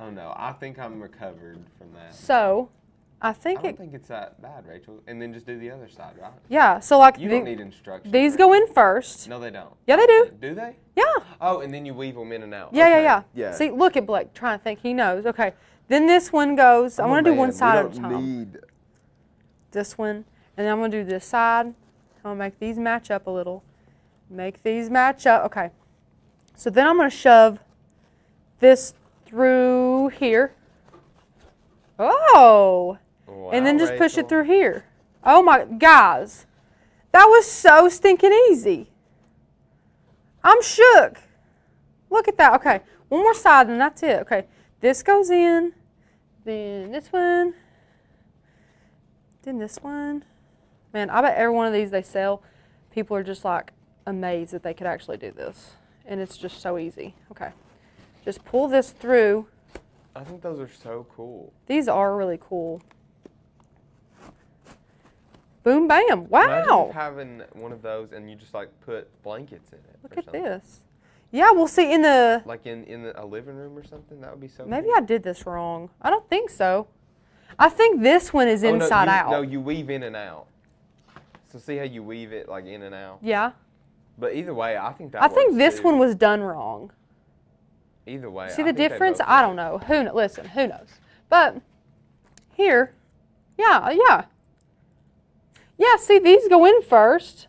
Oh no, I think I'm recovered from that. so, I think it I don't it, think it's that bad, Rachel. And then just do the other side, right? yeah, so like You the- don't need instructions. these right? go in first. No, they don't. Yeah, they do. Do they? Yeah. Oh, and then you weave them in and out. Yeah, yeah, Okay. yeah, Yeah. See, look at Blake trying to think. He knows. Okay. Then this one goes. I'm, I'm going to do one side at a don't time. Need... This one. And then I'm going to do this side. I'm going to make these match up a little. Make these match up. Okay. So then I'm going to shove this through here. Oh. and then Wow, just push it through here. Oh my, guys. That was so stinking easy. I'm shook. Look at that. Okay, one more side and that's it. Okay, this goes in, then this one, then this one. Man, I bet every one of these they sell, people are just like amazed that they could actually do this. And it's just so easy. Okay, just pull this through. I think those are so cool. These are really cool. Boom, bam. Wow. having one of those and you just like put blankets in it. Look at something. this. Yeah, we'll see in the. Like in in the, a living room or something. That would be so. Maybe cool. I did this wrong. I don't think so. I think this one is Oh, no, inside you- out. No, you weave in and out. So see how you weave it like in and out. yeah. But either way, I think that. I think this too. one was done wrong. Either way. See I the difference? I don't know. Who kn- listen, who knows? But here, yeah, yeah. Yeah, see these go in first.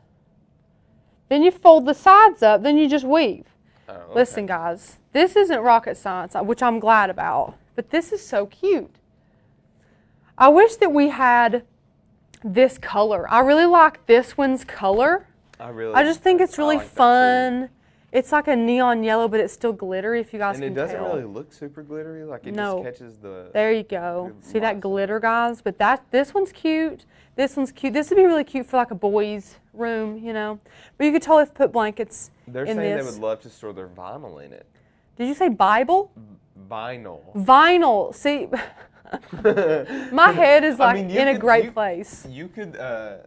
Then you fold the sides up, then you just weave. Oh, okay. Listen, guys, this isn't rocket science, uh, which I'm glad about, but this is so cute. I wish that we had this color. I really like this one's color. I really. I just think it's really like fun. It's like a neon yellow, but it's still glittery. If you guys And can it doesn't tell. really look super glittery. Like it No. just catches the. There you go. Good See that glitter, guys? But that this one's cute. This one's cute. This would be really cute for like a boys' room, you know. But you could totally put blankets They're in saying this. they would love to store their vinyl in it. Did you say Bible? Vinyl. Vinyl. See, my head is I like mean, you in a could- great you- place. You could uh,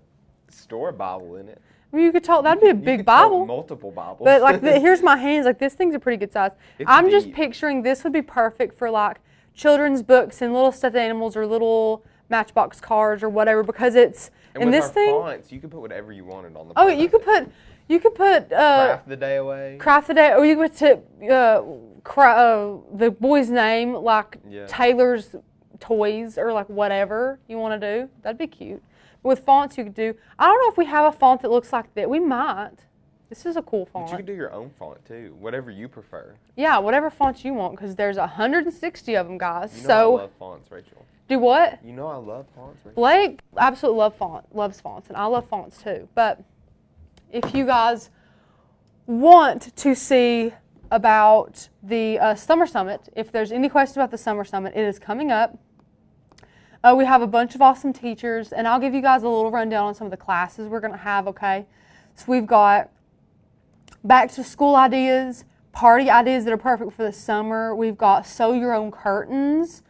store a Bible in it. I mean, you could talk. That'd be a You big Bible. Multiple Bibles. But like, the, here's my hands. Like this thing's a pretty good size. It's I'm just picturing this would be perfect for like children's books and little stuffed animals or little Matchbox cars or whatever because it's and in with this our thing. fonts, you could put whatever you wanted on the. Oh, you could put, you could put uh, craft the day away. craft the day, or you could put uh, uh, the boy's name like Yeah. Taylor's toys or like whatever you want to do. That'd be cute. But with fonts, you could do. I don't know if we have a font that looks like that. We might. This is a cool But font. you could do your own font too, whatever you prefer. Yeah, whatever fonts you want, because there's 160 of them, guys. You know so I love fonts, Rachel. do what? You know I love fonts, Rachel. Blake absolutely love font, loves fonts, and I love fonts too. But if you guys want to see about the uh, summer summit, if there's any questions about the summer summit, it is coming up. Uh, we have a bunch of awesome teachers, and I'll give you guys a little rundown on some of the classes we're going to have. Okay, so we've got back to school ideas, party ideas that are perfect for the summer. We've got sew your own curtains.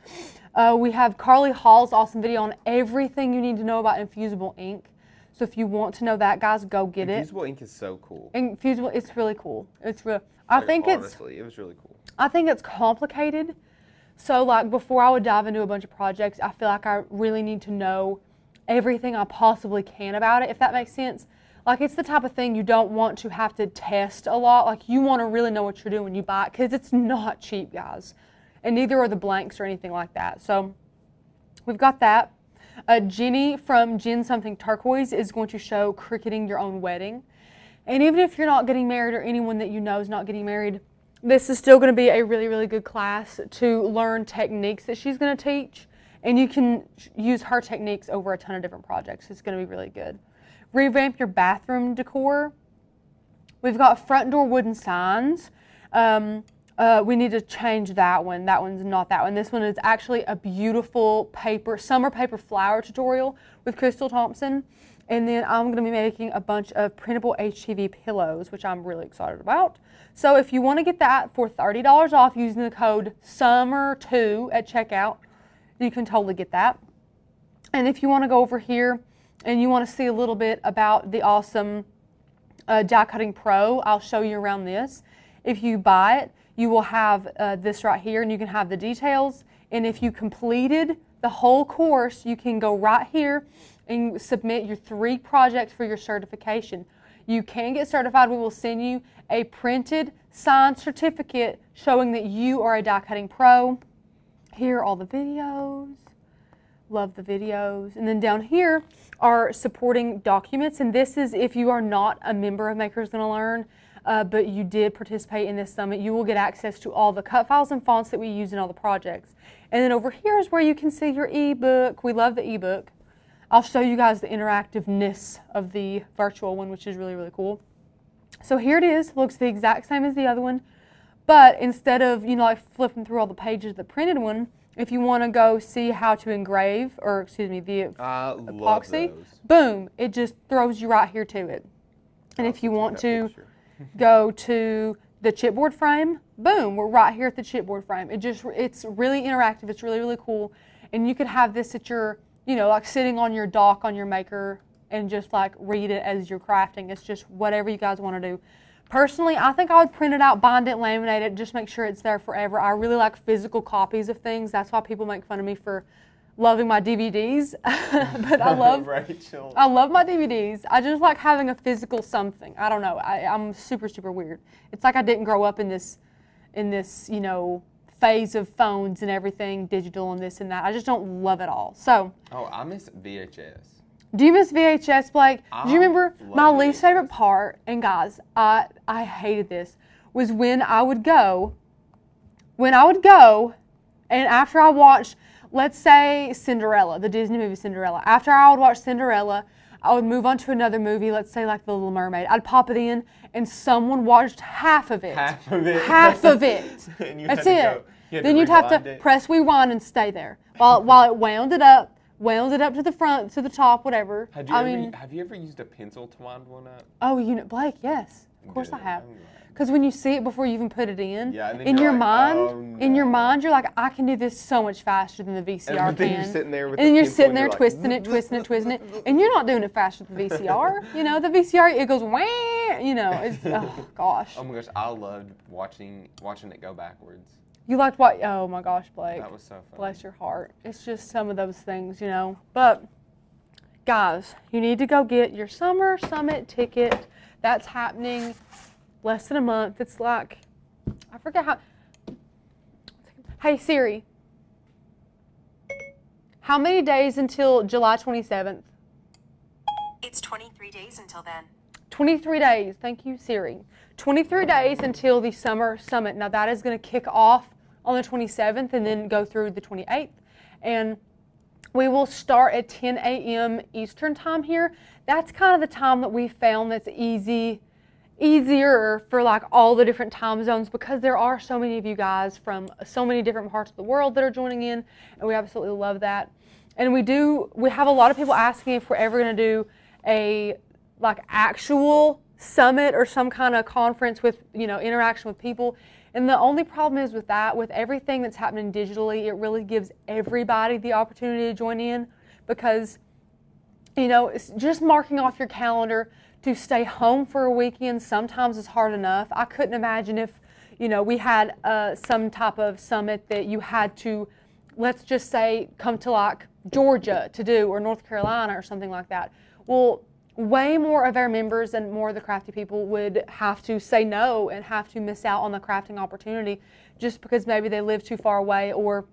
Uh, we have Carly Hall's awesome video on everything you need to know about infusible ink. So if you want to know that, guys, go get it. Infusible ink is so cool. Infusible, it's really cool. It's real. I Like, think it's honestly, it was really cool. I think it's complicated. So, like, before I would dive into a bunch of projects, I feel like I really need to know everything I possibly can about it, if that makes sense. Like, it's the type of thing you don't want to have to test a lot. Like, you want to really know what you're doing when you buy it because it's not cheap, guys. And neither are the blanks or anything like that. So, we've got that. Uh, Jenny from Jen Something Turquoise is going to show Cricuting your own wedding. And even if you're not getting married or anyone that you know is not getting married, this is still going to be a really, really good class to learn techniques that she's going to teach. And you can use her techniques over a ton of different projects. It's going to be really good. Revamp your bathroom decor. We've got front door wooden signs. Um, uh, we need to change that one. That one's not that one. This one is actually a beautiful paper, summer paper flower tutorial with Crystal Thompson. And then I'm going to be making a bunch of printable HTV pillows, which I'm really excited about. So if you want to get that for $30 off using the code SUMMER2 at checkout, you can totally get that. And if you want to go over here and you want to see a little bit about the awesome uh, Die Cutting Pro, I'll show you around this. If you buy it, you will have uh, this right here and you can have the details. And if you completed the whole course, you can go right here and submit your three projects for your certification. You can get certified. We will send you a printed signed certificate showing that you are a die cutting pro. Here are all the videos. Love the videos. And then down here are supporting documents. And this is if you are not a member of Makers Gonna Learn, uh, but you did participate in this summit, you will get access to all the cut files and fonts that we use in all the projects. And then over here is where you can see your ebook. We love the ebook. I'll show you guys the interactiveness of the virtual one, which is really, really cool. So here it is, looks the exact same as the other one, but instead of, you know, like flipping through all the pages of the printed one, if you want to go see how to engrave, or excuse me, the I epoxy, boom, it just throws you right here to it. And I'll if you want to go to the chipboard frame, boom, we're right here at the chipboard frame. It just, it's really interactive. It's really, really cool. And you could have this at your, you know, like sitting on your dock on your maker and just like read it as you're crafting. It's just whatever you guys want to do. Personally, I think I would print it out, bind it, laminate it, just make sure it's there forever. I really like physical copies of things. That's why people make fun of me for loving my DVDs. but I love Rachel. I love my DVDs. I just like having a physical something. I don't know. I, I'm super super weird. It's like I didn't grow up in this, in this you know phase of phones and everything digital and this and that. I just don't love it all. So, Oh, I miss VHS. do you miss VHS, Blake? Do you remember my least favorite part? And guys, I I hated this was when I would go, when I would go, and after I watched, let's say Cinderella, the Disney movie Cinderella. After I would watch Cinderella, I would move on to another movie, let's say like The Little Mermaid. I'd pop it in, and someone watched half of it. Half of it. Half of it. That's it. you then you'd have to it. press rewind and stay there while while it wound it up, wound it up to the front, to the top, whatever. Had you I ever, mean, have you ever used a pencil to wind one up? oh, you know, Blake, yes, of course I Good, have. Because when you see it before you even put it in, Yeah, in your like, mind, "Oh, in your mind, you're like, I can do this so much faster than the VCR And then can. you're sitting there with and the then you're sitting there you're like, twisting it, twisting it, twisting it, and you're not doing it faster than the VCR. you know, the VCR it goes wah, you know, it's oh gosh. Oh my gosh, I loved watching watching it go backwards. You liked what? Oh my gosh, Blake. That was so fun. Bless your heart. It's just some of those things, you know. But guys, you need to go get your summer summit ticket. That's happening less than a month. It's like I forget how. Hey Siri. How many days until July 27th? It's 23 days until then. 23 days. Thank you, Siri. 23 days until the summer summit. Now, that is going to kick off on the 27th and then go through the 28th. And we will start at 10 a.m. Eastern time here. That's kind of the time that we found that's easy, easier for like all the different time zones because there are so many of you guys from so many different parts of the world that are joining in, and we absolutely love that. And we do, we have a lot of people asking if we're ever going to do a like actual summit or some kind of conference with you know interaction with people and the only problem is with that with everything that's happening digitally it really gives everybody the opportunity to join in because you know it's just marking off your calendar to stay home for a weekend sometimes is hard enough. I couldn't imagine if you know we had uh, some type of summit that you had to let's just say come to like georgia to do or north carolina or something like that. Well way more of our members and more of the crafty people would have to say no and have to miss out on the crafting opportunity just because maybe they live too far away or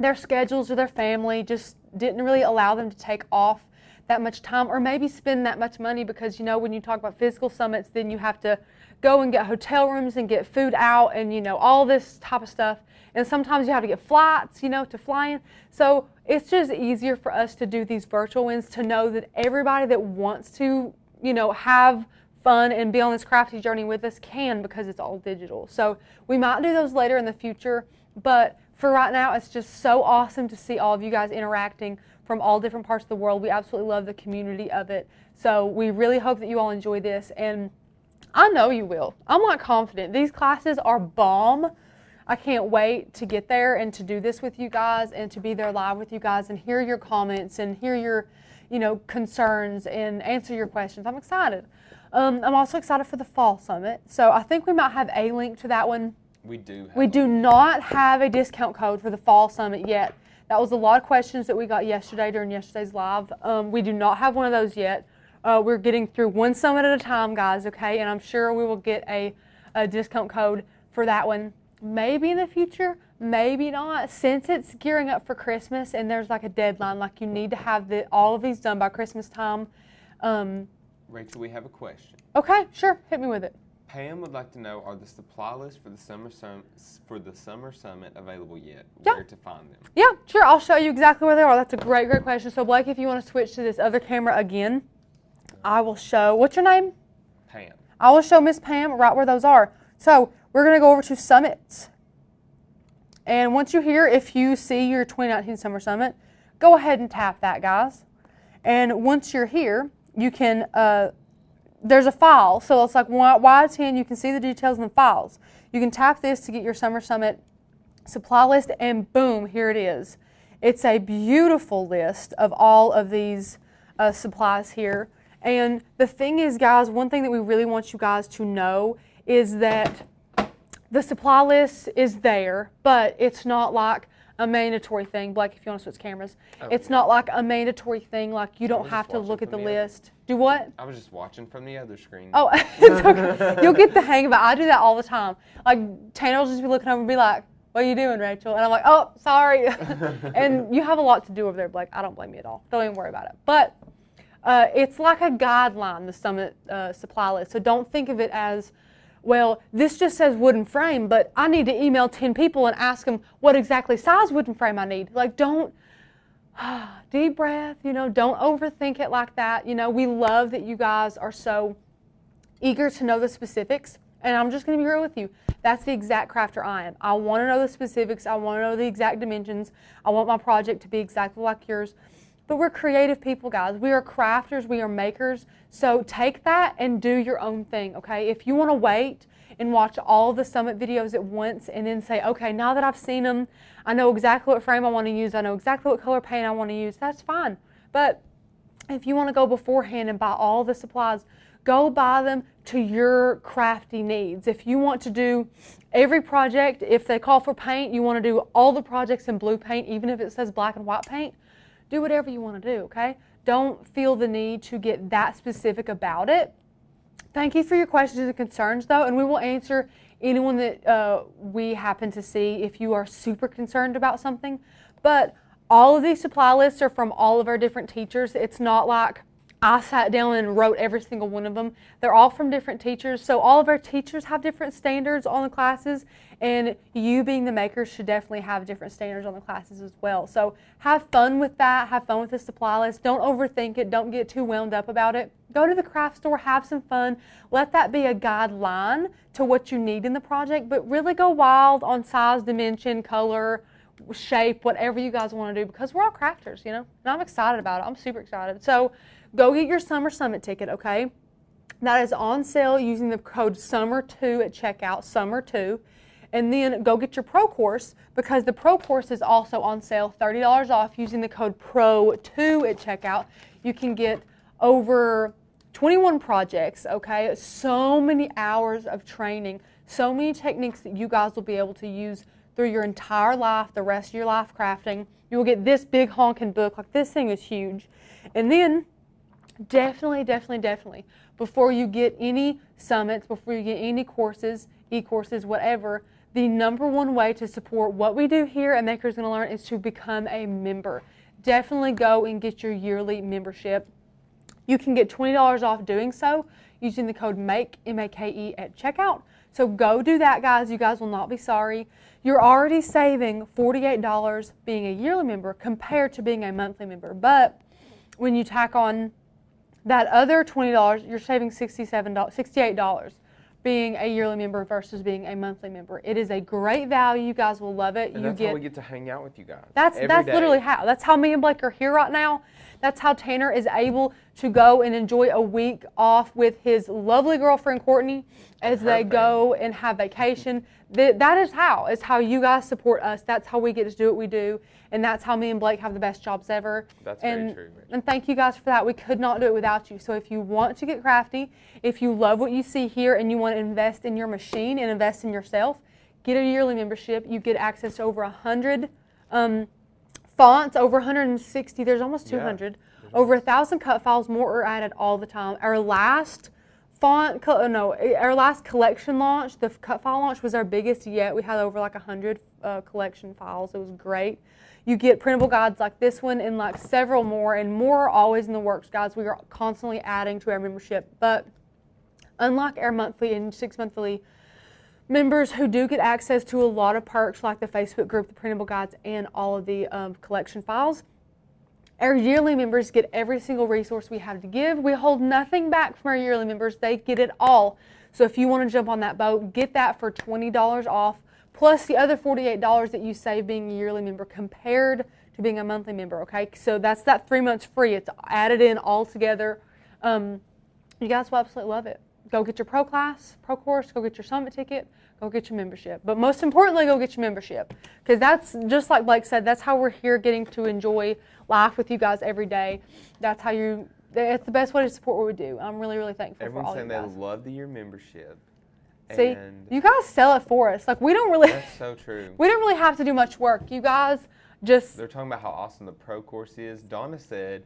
their schedules or their family just didn't really allow them to take off that much time or maybe spend that much money because you know when you talk about physical summits then you have to go and get hotel rooms and get food out and you know all this type of stuff. And sometimes you have to get flights you know to fly in. So it's just easier for us to do these virtual ones to know that everybody that wants to you know have fun and be on this crafty journey with us can because it's all digital. So we might do those later in the future but for right now, it's just so awesome to see all of you guys interacting from all different parts of the world. We absolutely love the community of it. So we really hope that you all enjoy this, and I know you will. I'm not confident. These classes are bomb. I can't wait to get there and to do this with you guys and to be there live with you guys and hear your comments and hear your, you know, concerns and answer your questions. I'm excited. Um, I'm also excited for the fall summit. So I think we might have a link to that one We do. Have we do not have a discount code for the fall summit yet. That was a lot of questions that we got yesterday during yesterday's live. Um, we do not have one of those yet. Uh, we're getting through one summit at a time, guys, okay? And I'm sure we will get a, a discount code for that one. Maybe in the future, maybe not. Since it's gearing up for Christmas and there's like a deadline, like you need to have the, all of these done by Christmas time. Um, Rachel, we have a question. okay, sure, hit me with it. Pam would like to know: Are the supply lists for the summer sum- for the summer summit available yet? Yeah. Where to find them? Yeah, sure. I'll show you exactly where they are. That's a great, great question. So, Blake, if you want to switch to this other camera again, I will show. What's your name? Pam. I will show Miss Pam right where those are. So, we're going to go over to summits. And once you're here, if you see your 2019 Summer Summit, go ahead and tap that, guys. And once you're here, you can, uh, there's a file. So it's like Y- Y10, you can see the details in the files. You can tap this to get your Summer Summit supply list, and boom, here it is. It's a beautiful list of all of these uh, supplies here. And the thing is, guys, one thing that we really want you guys to know is that the supply list is there, but it's not like a mandatory thing. Blake, if you want to switch cameras, Oh, it's yeah. not like a mandatory thing. Like you don't have to look at the the list. Do what? I was just watching from the other screen. Oh, it's okay. You'll get the hang of it. I do that all the time. Like Tanner will just be looking over and be like, "What are you doing, Rachel?" And I'm like, "Oh, sorry." and you have a lot to do over there, Blake. I don't blame you at all. Don't even worry about it. But uh, it's like a guideline, the summit uh, supply list. So don't think of it as, well, this just says wooden frame, but I need to email 10 people and ask them what exactly size wooden frame I need. Like, don't, deep breath, you know, don't overthink it like that. You know, we love that you guys are so eager to know the specifics. And I'm just going to be real with you. That's the exact crafter I am. I want to know the specifics. I want to know the exact dimensions. I want my project to be exactly like yours. But we're creative people, guys. We are crafters. We are makers. So take that and do your own thing, okay? If you want to wait and watch all the summit videos at once and then say, okay, now that I've seen them, I know exactly what frame I want to use. I know exactly what color paint I want to use. That's fine. But if you want to go beforehand and buy all the supplies, go buy them to your crafty needs. If you want to do every project, if they call for paint, you want to do all the projects in blue paint, even if it says black and white paint, do whatever you want to do, okay? Don't feel the need to get that specific about it. Thank you for your questions and concerns, though, and we will answer anyone that uh, we happen to see if you are super concerned about something. But all of these supply lists are from all of our different teachers. It's not like I sat down and wrote every single one of them. They're all from different teachers. So all of our teachers have different standards on the classes and you being the makers should definitely have different standards on the classes as well. So have fun with that. Have fun with the supply list. Don't overthink it. Don't get too wound up about it. Go to the craft store, have some fun. Let that be a guideline to what you need in the project, but really go wild on size, dimension, color, shape, whatever you guys want to do because we're all crafters, you know. And I'm excited about it. I'm super excited. So go get your summer summit ticket, okay? That is on sale using the code SUMMER2 at checkout, SUMMER2. And then go get your pro course because the pro course is also on sale, $30 off using the code PRO2 at checkout. You can get over 21 projects, okay? So many hours of training, so many techniques that you guys will be able to use through your entire life, the rest of your life crafting. You will get this big honking book, like this thing is huge. And then definitely, definitely, definitely, before you get any summits, before you get any courses, e-courses, whatever, the number one way to support what we do here at Makers Gonna Learn is to become a member. Definitely go and get your yearly membership. You can get $20 off doing so using the code MAKE, M-A-K-E, at checkout. So go do that, guys. You guys will not be sorry. You're already saving $48 being a yearly member compared to being a monthly member. But when you tack on that other $20, you're saving $67, $68 being a yearly member versus being a monthly member. It is a great value. You guys will love it. And you that's get how we get to hang out with you guys. that's that's day. literally how. That's how me and Blake are here right now. That's how Tanner is able to go and enjoy a week off with his lovely girlfriend Courtney as they go and have vacation. That that is how. It's how you guys support us. That's how we get to do what we do, and that's how me and Blake have the best jobs ever. That's very and, true, And thank you guys for that. We could not do it without you. So if you want to get crafty, if you love what you see here and you want to invest in your machine and invest in yourself, get a yearly membership. You get access to over a hundred um, fonts, over 160. There's almost Yeah. 200. Over a thousand cut files. More are added all the time. Our last font, uh, no, our last collection launch, the cut file launch was our biggest yet. We had over like a hundred uh, collection files. It was great. You get printable guides like this one and like several more, and more are always in the works, guys. We are constantly adding to our membership, but unlike our monthly and six monthly members who do get access to a lot of perks like the Facebook group, the printable guides, and all of the um, collection files. Our yearly members get every single resource we have to give. We hold nothing back from our yearly members, they get it all. So if you want to jump on that boat, get that for $20 off, plus the other $48 that you save being a yearly member compared to being a monthly member, okay? So that's that three months free. It's added in all together. Um, you guys will absolutely love it. Go get your pro class, pro course, go get your summit ticket, go get your membership. But most importantly, go get your membership. Because that's just like Blake said, that's how we're here getting to enjoy life with you guys every day. That's how you, it's the best way to support what we do. I'm really, really thankful for Everyone's all saying you they love the year membership. See, you guys sell it for us. Like, we don't really, that's so true. we don't really have to do much work. You guys just, They're talking about how awesome the pro course is. Donna said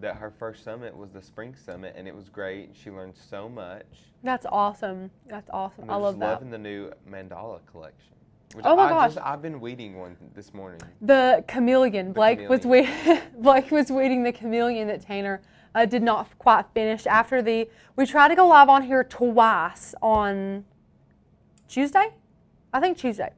that her first summit was the spring summit, and it was great. She learned so much. that's awesome. That's awesome. I love that. loving the new mandala collection. Which Oh my I gosh. Just, I've been weeding one this morning. The chameleon. Blake was we- Blake was weeding the chameleon that Tanner uh, did not quite finish after the. We tried to go live on here twice on Tuesday, I think Tuesday,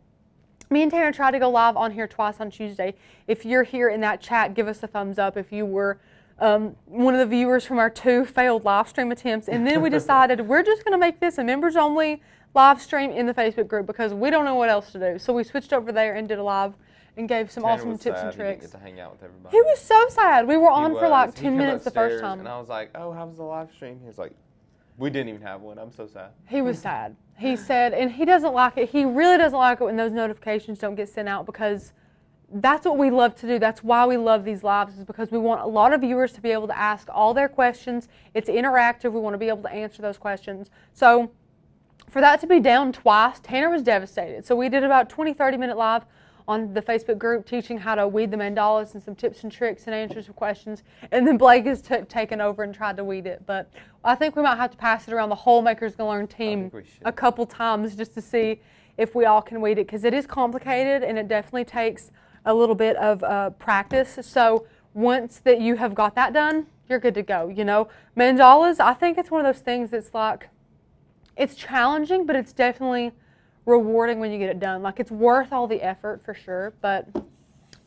me and Tanner tried to go live on here twice on Tuesday. If you're here in that chat, give us a thumbs up. If you were um, one of the viewers from our two failed live stream attempts, and then we decided we're just going to make this a members only live stream in the Facebook group because we don't know what else to do. So we switched over there and did a live and gave some Tanner awesome tips sad and he tricks. get to hang out with everybody. He was so sad. We were on for like. He 10 minutes the first time. And I was like, oh, how was the live stream? He was like, we didn't even have one. I'm so sad. He was sad. He said, and he doesn't like it. He really doesn't like it when those notifications don't get sent out because that's what we love to do. That's why we love these lives, is because we want a lot of viewers to be able to ask all their questions. It's interactive. We want to be able to answer those questions. So, for that to be down twice, Tanner was devastated. So, we did about 20, 30 minute live on the Facebook group teaching how to weed the mandalas and some tips and tricks and answers some questions. And then Blake has taken over and tried to weed it. But I think we might have to pass it around the whole Makers Gonna Learn team think we should. a couple times just to see if we all can weed it because it is complicated and it definitely takes a little bit of uh, practice. So once that you have got that done, you're good to go. You know, mandalas. I think it's one of those things that's like it's challenging, but it's definitely rewarding when you get it done. Like it's worth all the effort for sure. But,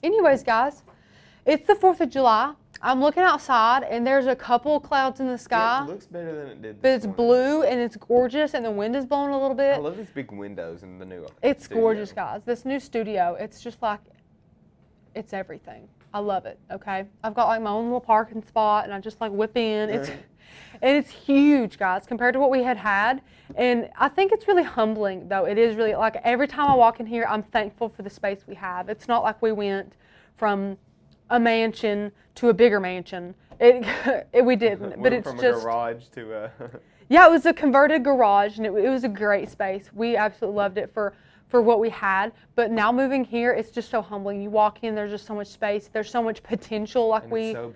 anyways, guys, it's the 4th of July. I'm looking outside and there's a couple clouds in the sky, It looks better than it did. but it's morning. blue and it's gorgeous and the wind is blowing a little bit. I love these big windows in the new. It's studio. gorgeous, guys. This new studio, it's just like, it's everything. I love it. Okay, I've got like my own little parking spot, and I just like whip in. It's, and it's huge, guys, compared to what we had had. And I think it's really humbling, though. It is really like every time I walk in here, I'm thankful for the space we have. It's not like we went from a mansion to a bigger mansion. It, it we didn't, but it's from just a garage to a. yeah, it was a converted garage, and it, it was a great space. We absolutely loved it for for what we had. But now moving here, it's just so humbling. You walk in, there's just so much space. There's so much potential. Like and we it's so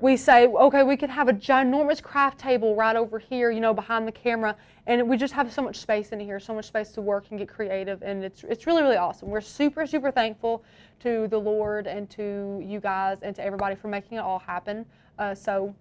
we say, okay, we could have a ginormous craft table right over here, you know, behind the camera, and we just have so much space in here, so much space to work and get creative, and it's it's really really awesome. We're super super thankful to the Lord and to you guys and to everybody for making it all happen. Uh, so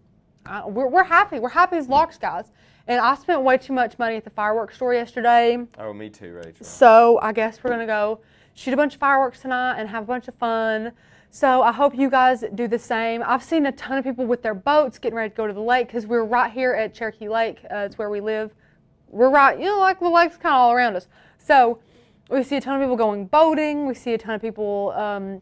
uh, we're we're happy. We're happy as larks, guys. And I spent way too much money at the fireworks store yesterday. oh, me too, Rachel. So I guess we're gonna go shoot a bunch of fireworks tonight and have a bunch of fun. So I hope you guys do the same. I've seen a ton of people with their boats getting ready to go to the lake because we're right here at Cherokee Lake. Uh, it's where we live. We're right, you know, like the lake's kind of all around us. So we see a ton of people going boating. We see a ton of people um,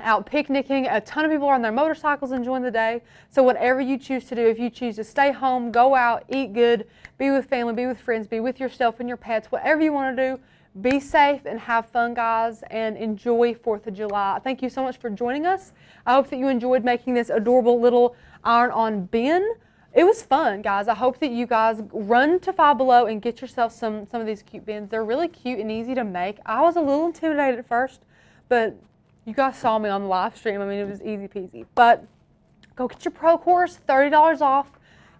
out picnicking. A ton of people are on their motorcycles enjoying the day. So whatever you choose to do, if you choose to stay home, go out, eat good, be with family, be with friends, be with yourself and your pets, whatever you want to do, be safe and have fun, guys, and enjoy 4th of July. Thank you so much for joining us. I hope that you enjoyed making this adorable little iron on bin. It was fun, guys. I hope that you guys run to Five Below and get yourself some some of these cute bins. They're really cute and easy to make. I was a little intimidated at first, but you guys saw me on the live stream. I mean, it was easy peasy. But go get your Pro course, $30 off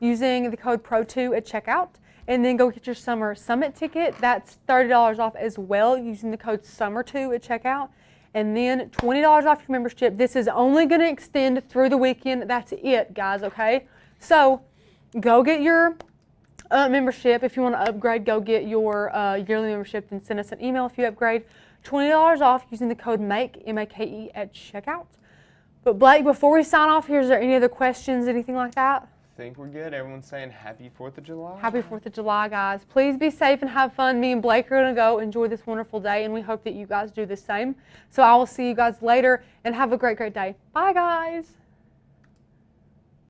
using the code PRO2 at checkout. And then go get your summer summit ticket. That's $30 off as well using the code SUMMER2 at checkout. And then $20 off your membership. This is only going to extend through the weekend. That's it, guys, okay? So go get your uh, membership. If you want to upgrade, go get your uh, yearly membership. Then send us an email if you upgrade. $20 off using the code MAKE, M A K E, at checkout. But Blake, before we sign off here, is there any other questions, anything like that? I think we're good. Everyone's saying Happy Fourth of July. Happy 4th of July, guys. Please be safe and have fun. Me and Blake are going to go enjoy this wonderful day, and we hope that you guys do the same. So I will see you guys later, and have a great, great day. Bye, guys.